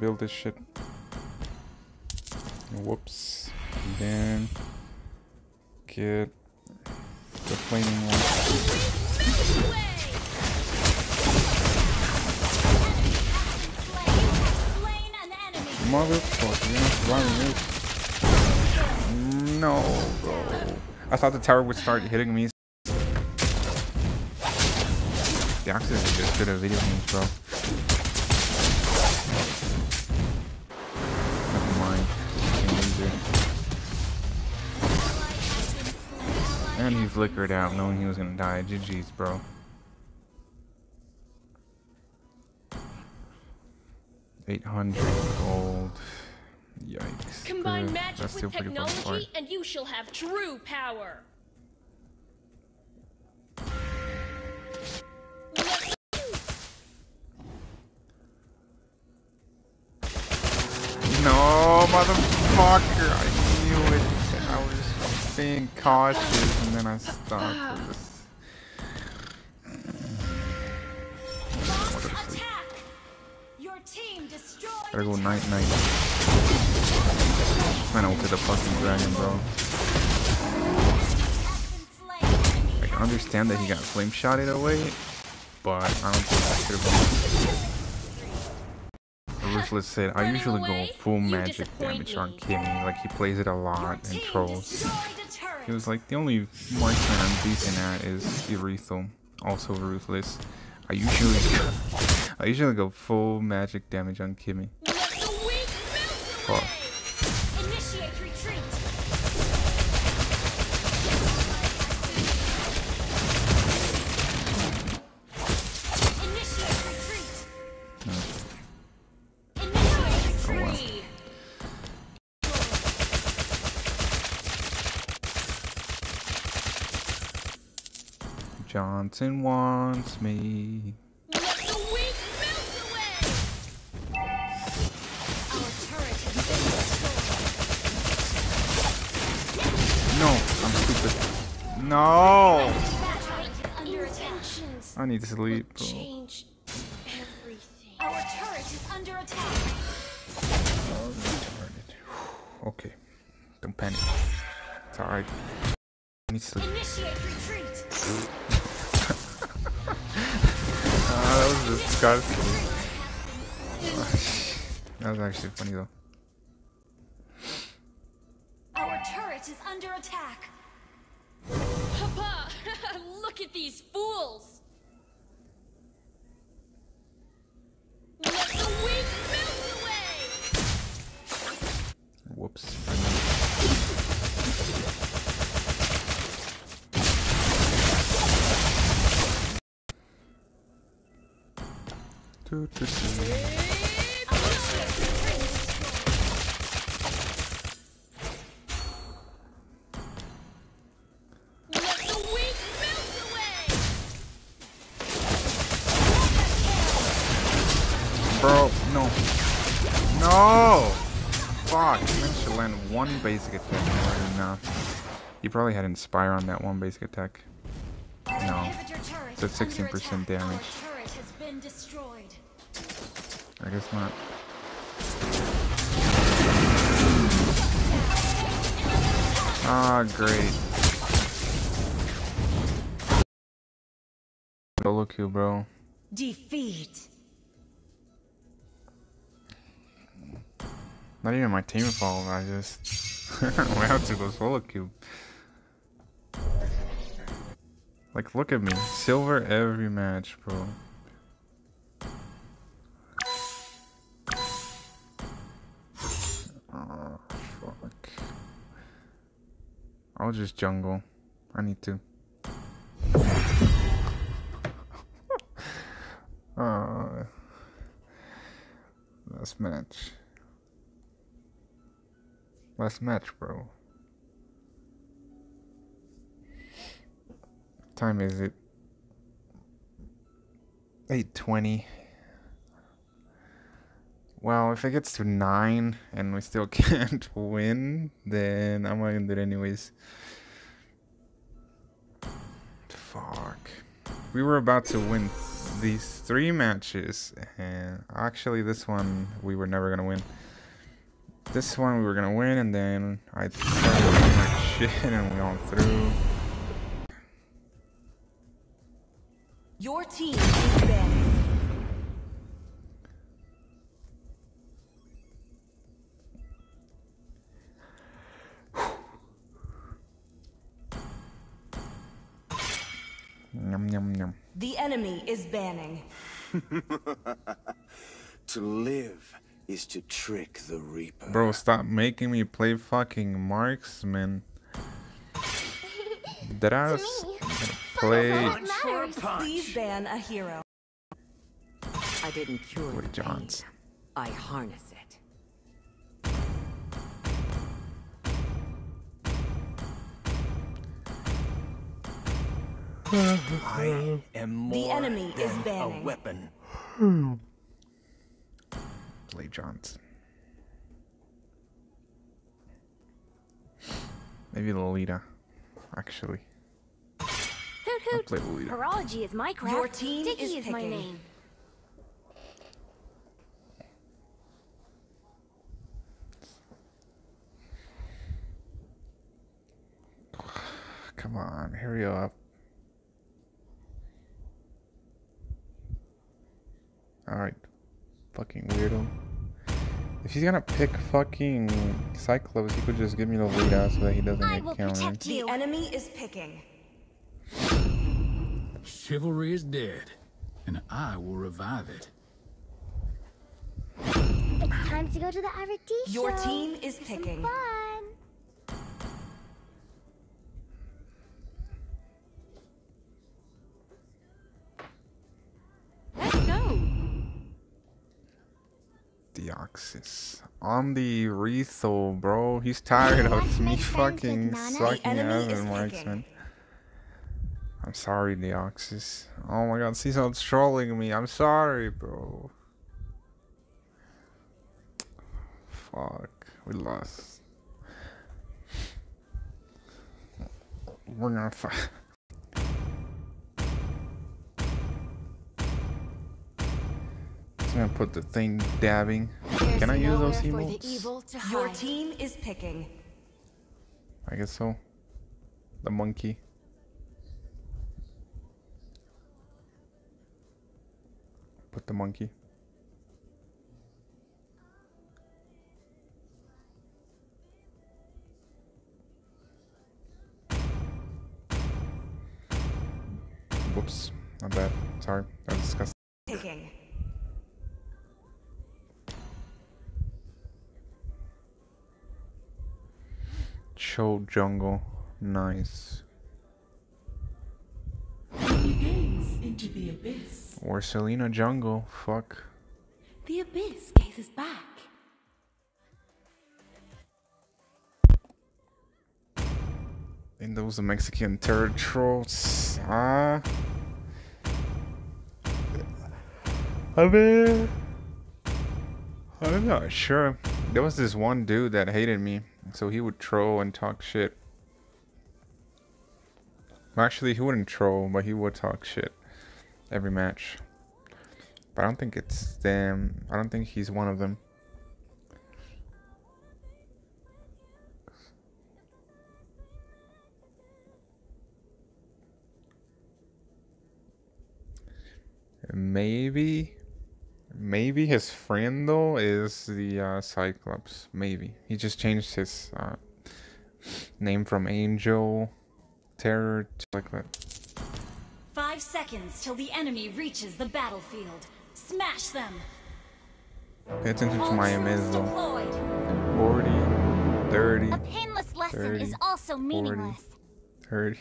Build this shit. Whoops. Then get the flaming one. Motherfucker, you're not surviving this. No, bro. I thought the tower would start hitting me. Deoxys is just good at video games, bro. Gonna die. GG's, bro. Eight hundred gold. Yikes. Combine magic with technology, and you shall have true power. No, motherfucker! I knew it. I was being cautious and then I stopped. Gotta go night night. Man, I ulted the fucking dragon, bro. Like I understand that he got flame shotted away, but I don't think that should have been. Ruthless said, I usually go full magic damage on Kimmy, like he plays it a lot and trolls. He was like, the only marksman I'm decent at is Irithel, also Ruthless. I usually I usually go full magic damage on Kimmy. Fuck. Initiate retreat. Initiate retreat. Oh, Initiate three. Johnson wants me. No! I need to sleep. bro. Change everything. Our turret is under attack. Okay. Don't panic. It's alright. I need sleep. Initiate retreat. <laughs> Ah, that was disgusting. that was actually funny though. Our turret is under attack. Papa, look at these fools! Let the weak melt away! Whoops. Do, do, do. No! Fuck, I managed to land one basic attack now. You probably had Inspire on that one basic attack. No. At 16% damage. I guess not. Ah, great. Solo kill, bro. Defeat. Not even my team fault. I just <laughs> went out to go solo cube. Like, look at me. Silver every match, bro. Oh, fuck. I'll just jungle. I need to. uh, <laughs> last match. Last match, bro. time is it? 8:20. Well, if it gets to 9 and we still <laughs> can't win, then I'm gonna end it anyways. Fuck. We were about to win these three matches, and actually, this one we were never gonna win. This one we were gonna win, and then I started doing <laughs> like shit, and we went through. Your team is banned. <sighs> Yum yum yum. The enemy is banning. <laughs> to live is to trick the Reaper. Bro, stop making me play fucking marksman. Did I s- play Please ban a hero. I didn't cure with Johns? I harness it. I am more The enemy is than a weapon. <gasps> <gasps> believe Johnson. Maybe Lolita, actually. Hoot hoot. I'll play Lolita. Horology is my craft. Your team Diggie is, is picking. my name. Come on, hurry up. All right. Fucking weirdo. If he's gonna pick fucking Cyclops, he could just give me the lead out so that he doesn't I get will countered. protect you. The enemy is picking. Chivalry is dead, and I will revive it. It's time to go to the Arity Your show. team is picking. Deoxys. On Irithel, bro. He's tired of me fucking sucking as is marksman. I'm sorry, Deoxys. Oh my god, Cecil's trolling me. I'm sorry, bro. Fuck. We lost. We're gonna fight. <laughs> Just gonna put the thing dabbing. Can I use those Nowhere for the emotes? Your team is picking. I guess so. The monkey. Put the monkey. Whoops. Not bad. Sorry. That was disgusting. Picking. Chou jungle. Nice. You gaze into the abyss. Or Selena jungle. Fuck. The abyss gazes back. And those the Mexican turd trolls. Ah. I mean, I'm not sure. There was this one dude that hated me, so he would troll and talk shit. Actually, he wouldn't troll, but he would talk shit every match. But I don't think it's them. I don't think he's one of them. Maybe, maybe his friend though is the uh, Cyclops. Maybe he just changed his uh, name from Angel Terror to like that. Five seconds till the enemy reaches the battlefield. Smash them. Pay attention to my amiz though. deployed. 40, 30, A painless lesson 30, is also 40, meaningless. 30.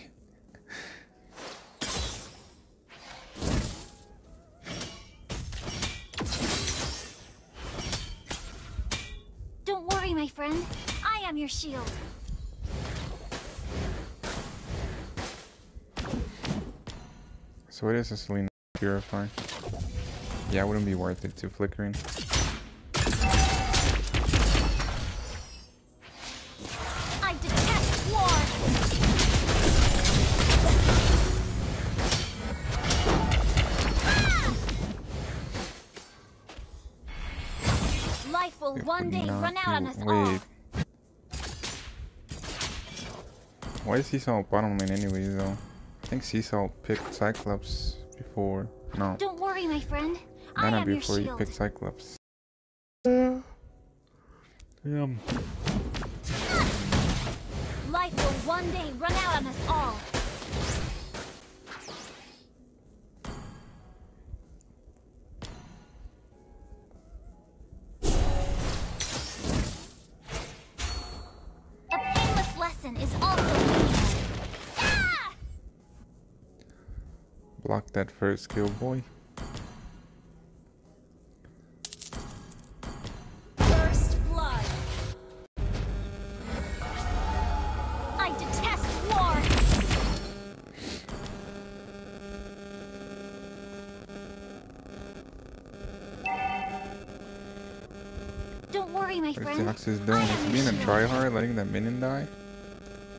My friend. I am your shield. So it is a Selena Purify. Yeah, it wouldn't be worth it to flickering. Wait. Oh. Why is Cecil bottom lane anyways though? I think Cecil picked Cyclops before. No. Don't worry, my friend. I Nana am your before you shield. picked Cyclops. Yeah. Damn. Life will one day run out on us all. Block that first kill, boy. First blood. I detest war. Don't worry, my What is doing? Is being a tryhard, letting that minion die?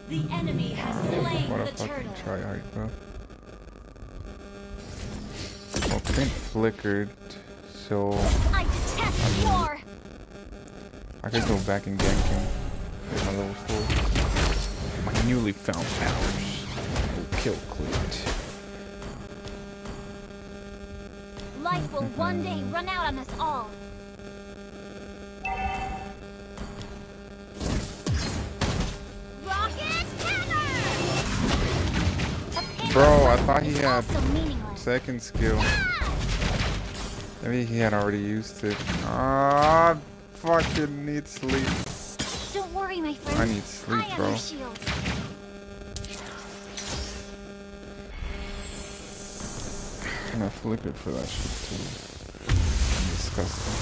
The enemy has slain What a the fucking turtle. tryhard, bro. Well, Clint flickered, so I detest war. I could go back and gank him. Get my level 4. My newly found powers will kill Clint. Life will mm-hmm. one day run out on us all. Bro, I thought he had second skill. Maybe he had already used it. Ah, fucking need sleep. Don't worry, my friend. I need sleep, I bro. I'm gonna flip it for that shit too. Disgusting.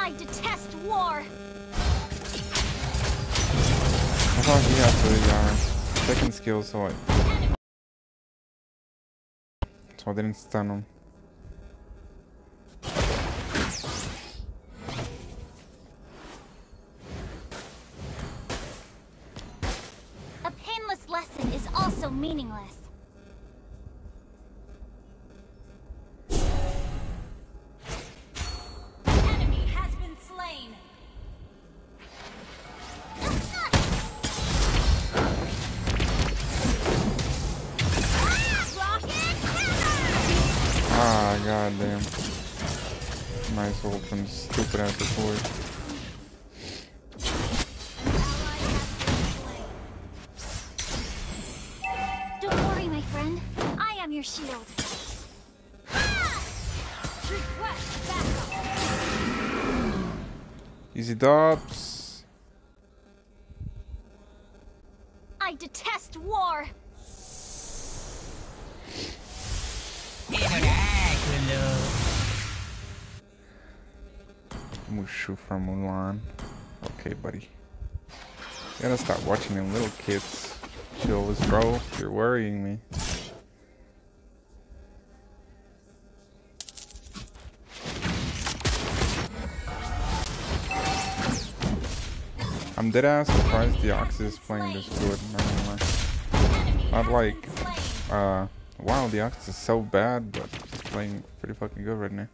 I detest war. I thought he had the uh, second skill, so I so I didn't stun him. Watching them little kids. Chills, bro. You're worrying me. I'm dead ass surprised the Ox is playing this good. Not. Not like, uh, wow, the Ox is so bad, but he's playing pretty fucking good right now.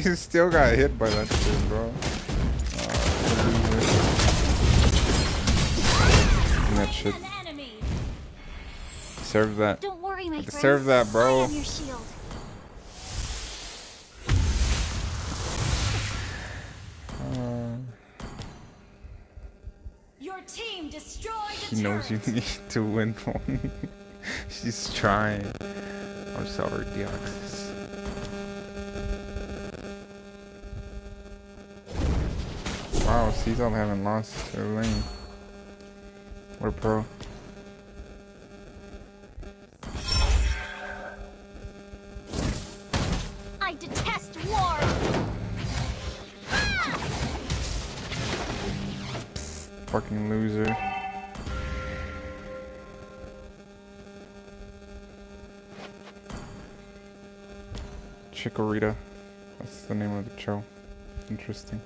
He <laughs> still got hit by that shit, bro. Uh, that shit. Serve that. Don't worry, my friend. Deserve that, bro. I am your shield. Uh, Your team destroyed the he knows you need <laughs> to win one. <laughs> She's trying. I'm sorry, Deoxys. Wow, Caesar haven't lost their lane. What a pro. I detest war. Ah! Fucking loser. Chikorita. That's the name of the show. Interesting.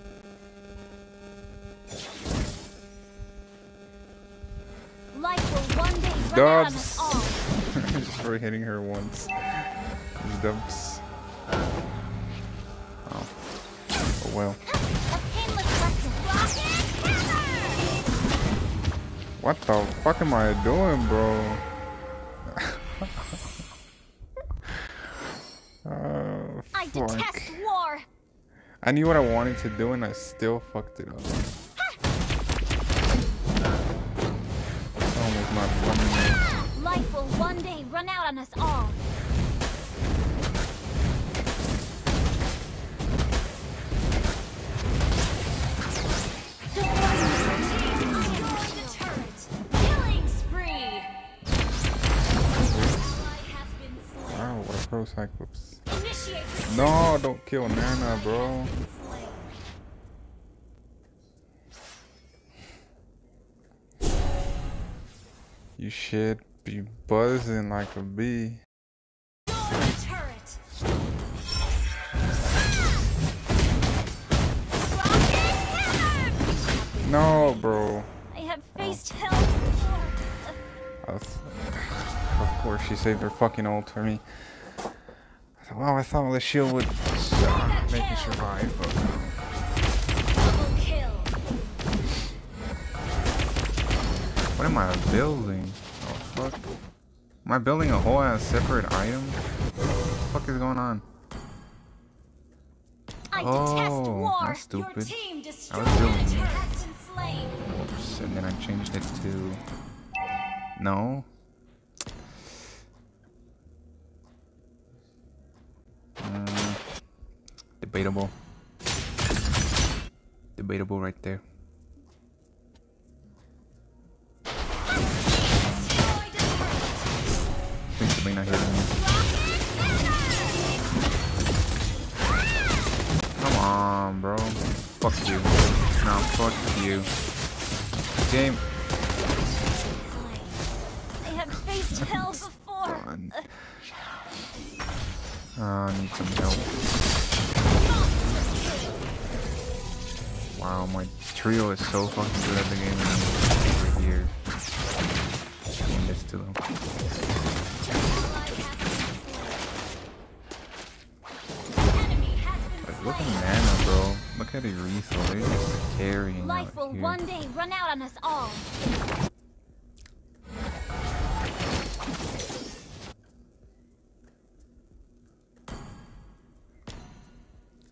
Dubs! <laughs> Just for hitting her once. These dubs. Oh. Oh well. A painless lesson. What the fuck am I doing, bro? <laughs> oh, I fuck. detest war. I knew what I wanted to do and I still fucked it up. Run out on us all. Wow, what a pro Cyclops. No, don't kill Nana, bro. You should be buzzing like a bee. No, bro. I have faced hell. Of course, she saved her fucking ult for me. Wow, I thought the shield would uh, make me survive, but What am I building? Fuck. Am I building a whole ass separate item? What the fuck is going on? I oh, that's stupid. I was building. Oops, and then I changed it to... No. Uh, debatable. Debatable right there. Be not hitting me. Come on, bro. Fuck you. No, fuck you. Game. I have faced hell before. Uh, I need some help. Wow, my trio is so fucking good at the game over here. Doing this to them. Look at Nana, bro. Look at Aretha. They're just carrying Life will here. one day run out on us all.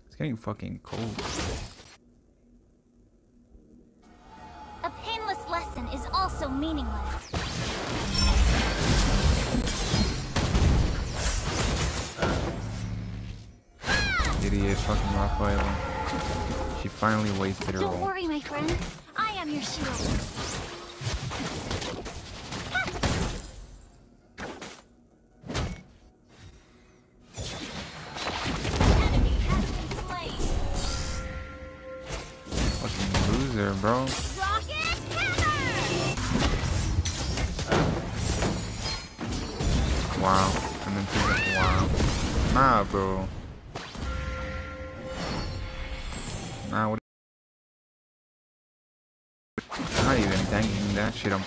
It's getting fucking cold. A painless lesson is also meaningless. Idiot fucking Raphael. She finally wasted her Don't ult. worry, my friend. I am your shield.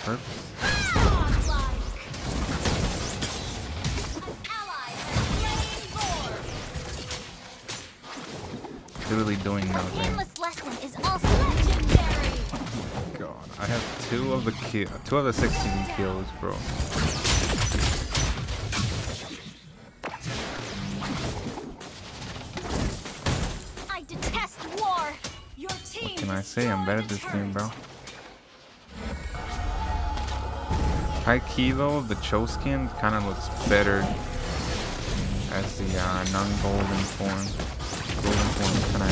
That shit on purpose. Literally doing nothing. painless lesson is also legendary. God, I have two of the kill, two of the 16 kills, bro. I detest war. Your team Can I say I'm better at this game, bro? High key though, the Chou skin kind of looks better as the uh, non-golden form. Golden form kind of.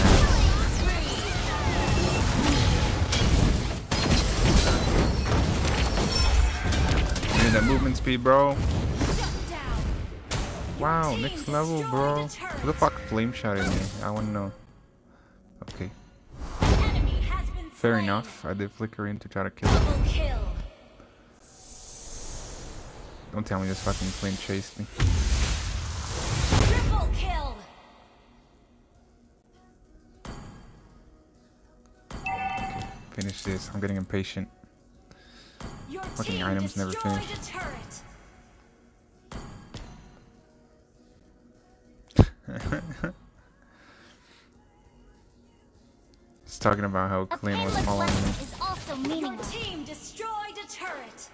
You need that movement speed, bro. Wow, next level, bro. Who the fuck flame shot at me? I wanna know. Okay. Fair enough. I did flicker in to try to kill him. Kill. Don't tell me this fucking flame chased me. Triple kill. Finish this. I'm getting impatient. Your Fucking items never destroyed finish. He's <laughs> talking about how A Clint was following me. lesson is also meaningless. Your team destroyed a turret.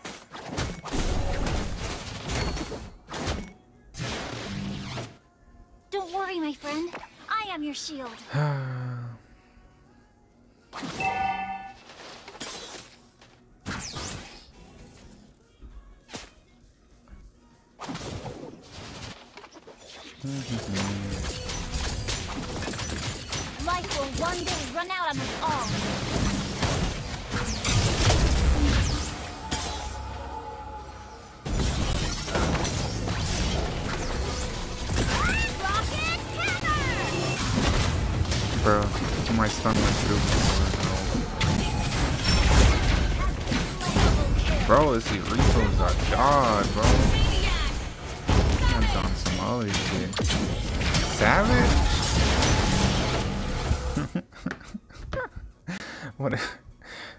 Don't worry, my friend. I am your shield. <sighs> Life will one day run out on us all. Bro, my stun went through. Bro, this Rico's a god, bro. Hands on some other shit. Savage? <laughs> what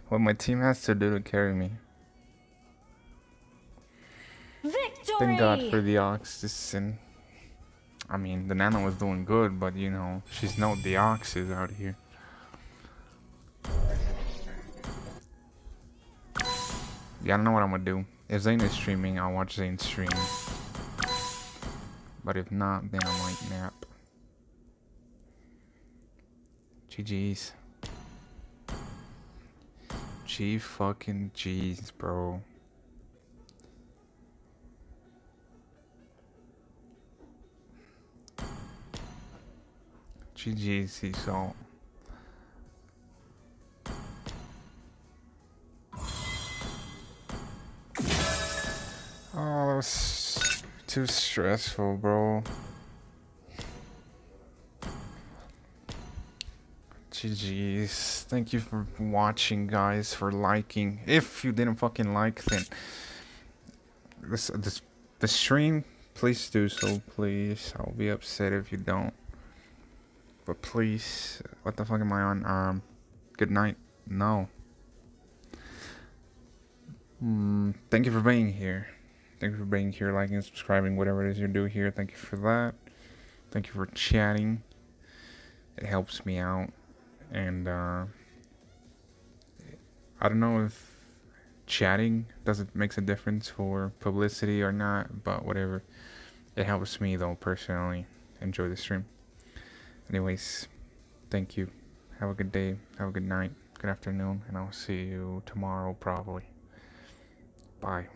what my team has to do to carry me. Victory! Thank God for the Ox, this oxygen. I mean, the Nana was doing good, but you know, she's no Deoxys out here. Yeah, I don't know what I'm gonna do. If Zane is streaming, I'll watch Zane stream. But if not, then I might nap. GG's. G fucking G's, bro. GG's, sea salt. Oh, that was too stressful, bro. GG's. Thank you for watching, guys, for liking. If you didn't fucking like, then this, this the stream, please do so, please. I'll be upset if you don't. But please, what the fuck am I on? Um, good night. No. Mm, thank you for being here. Thank you for being here, liking, subscribing, whatever it is you do here. Thank you for that. Thank you for chatting. It helps me out. And, uh, I don't know if chatting does it makes a difference for publicity or not, but whatever. It helps me, though, personally. Enjoy the stream. Anyways, thank you. Have a good day. Have a good night. Good afternoon. And I'll see you tomorrow, probably. Bye.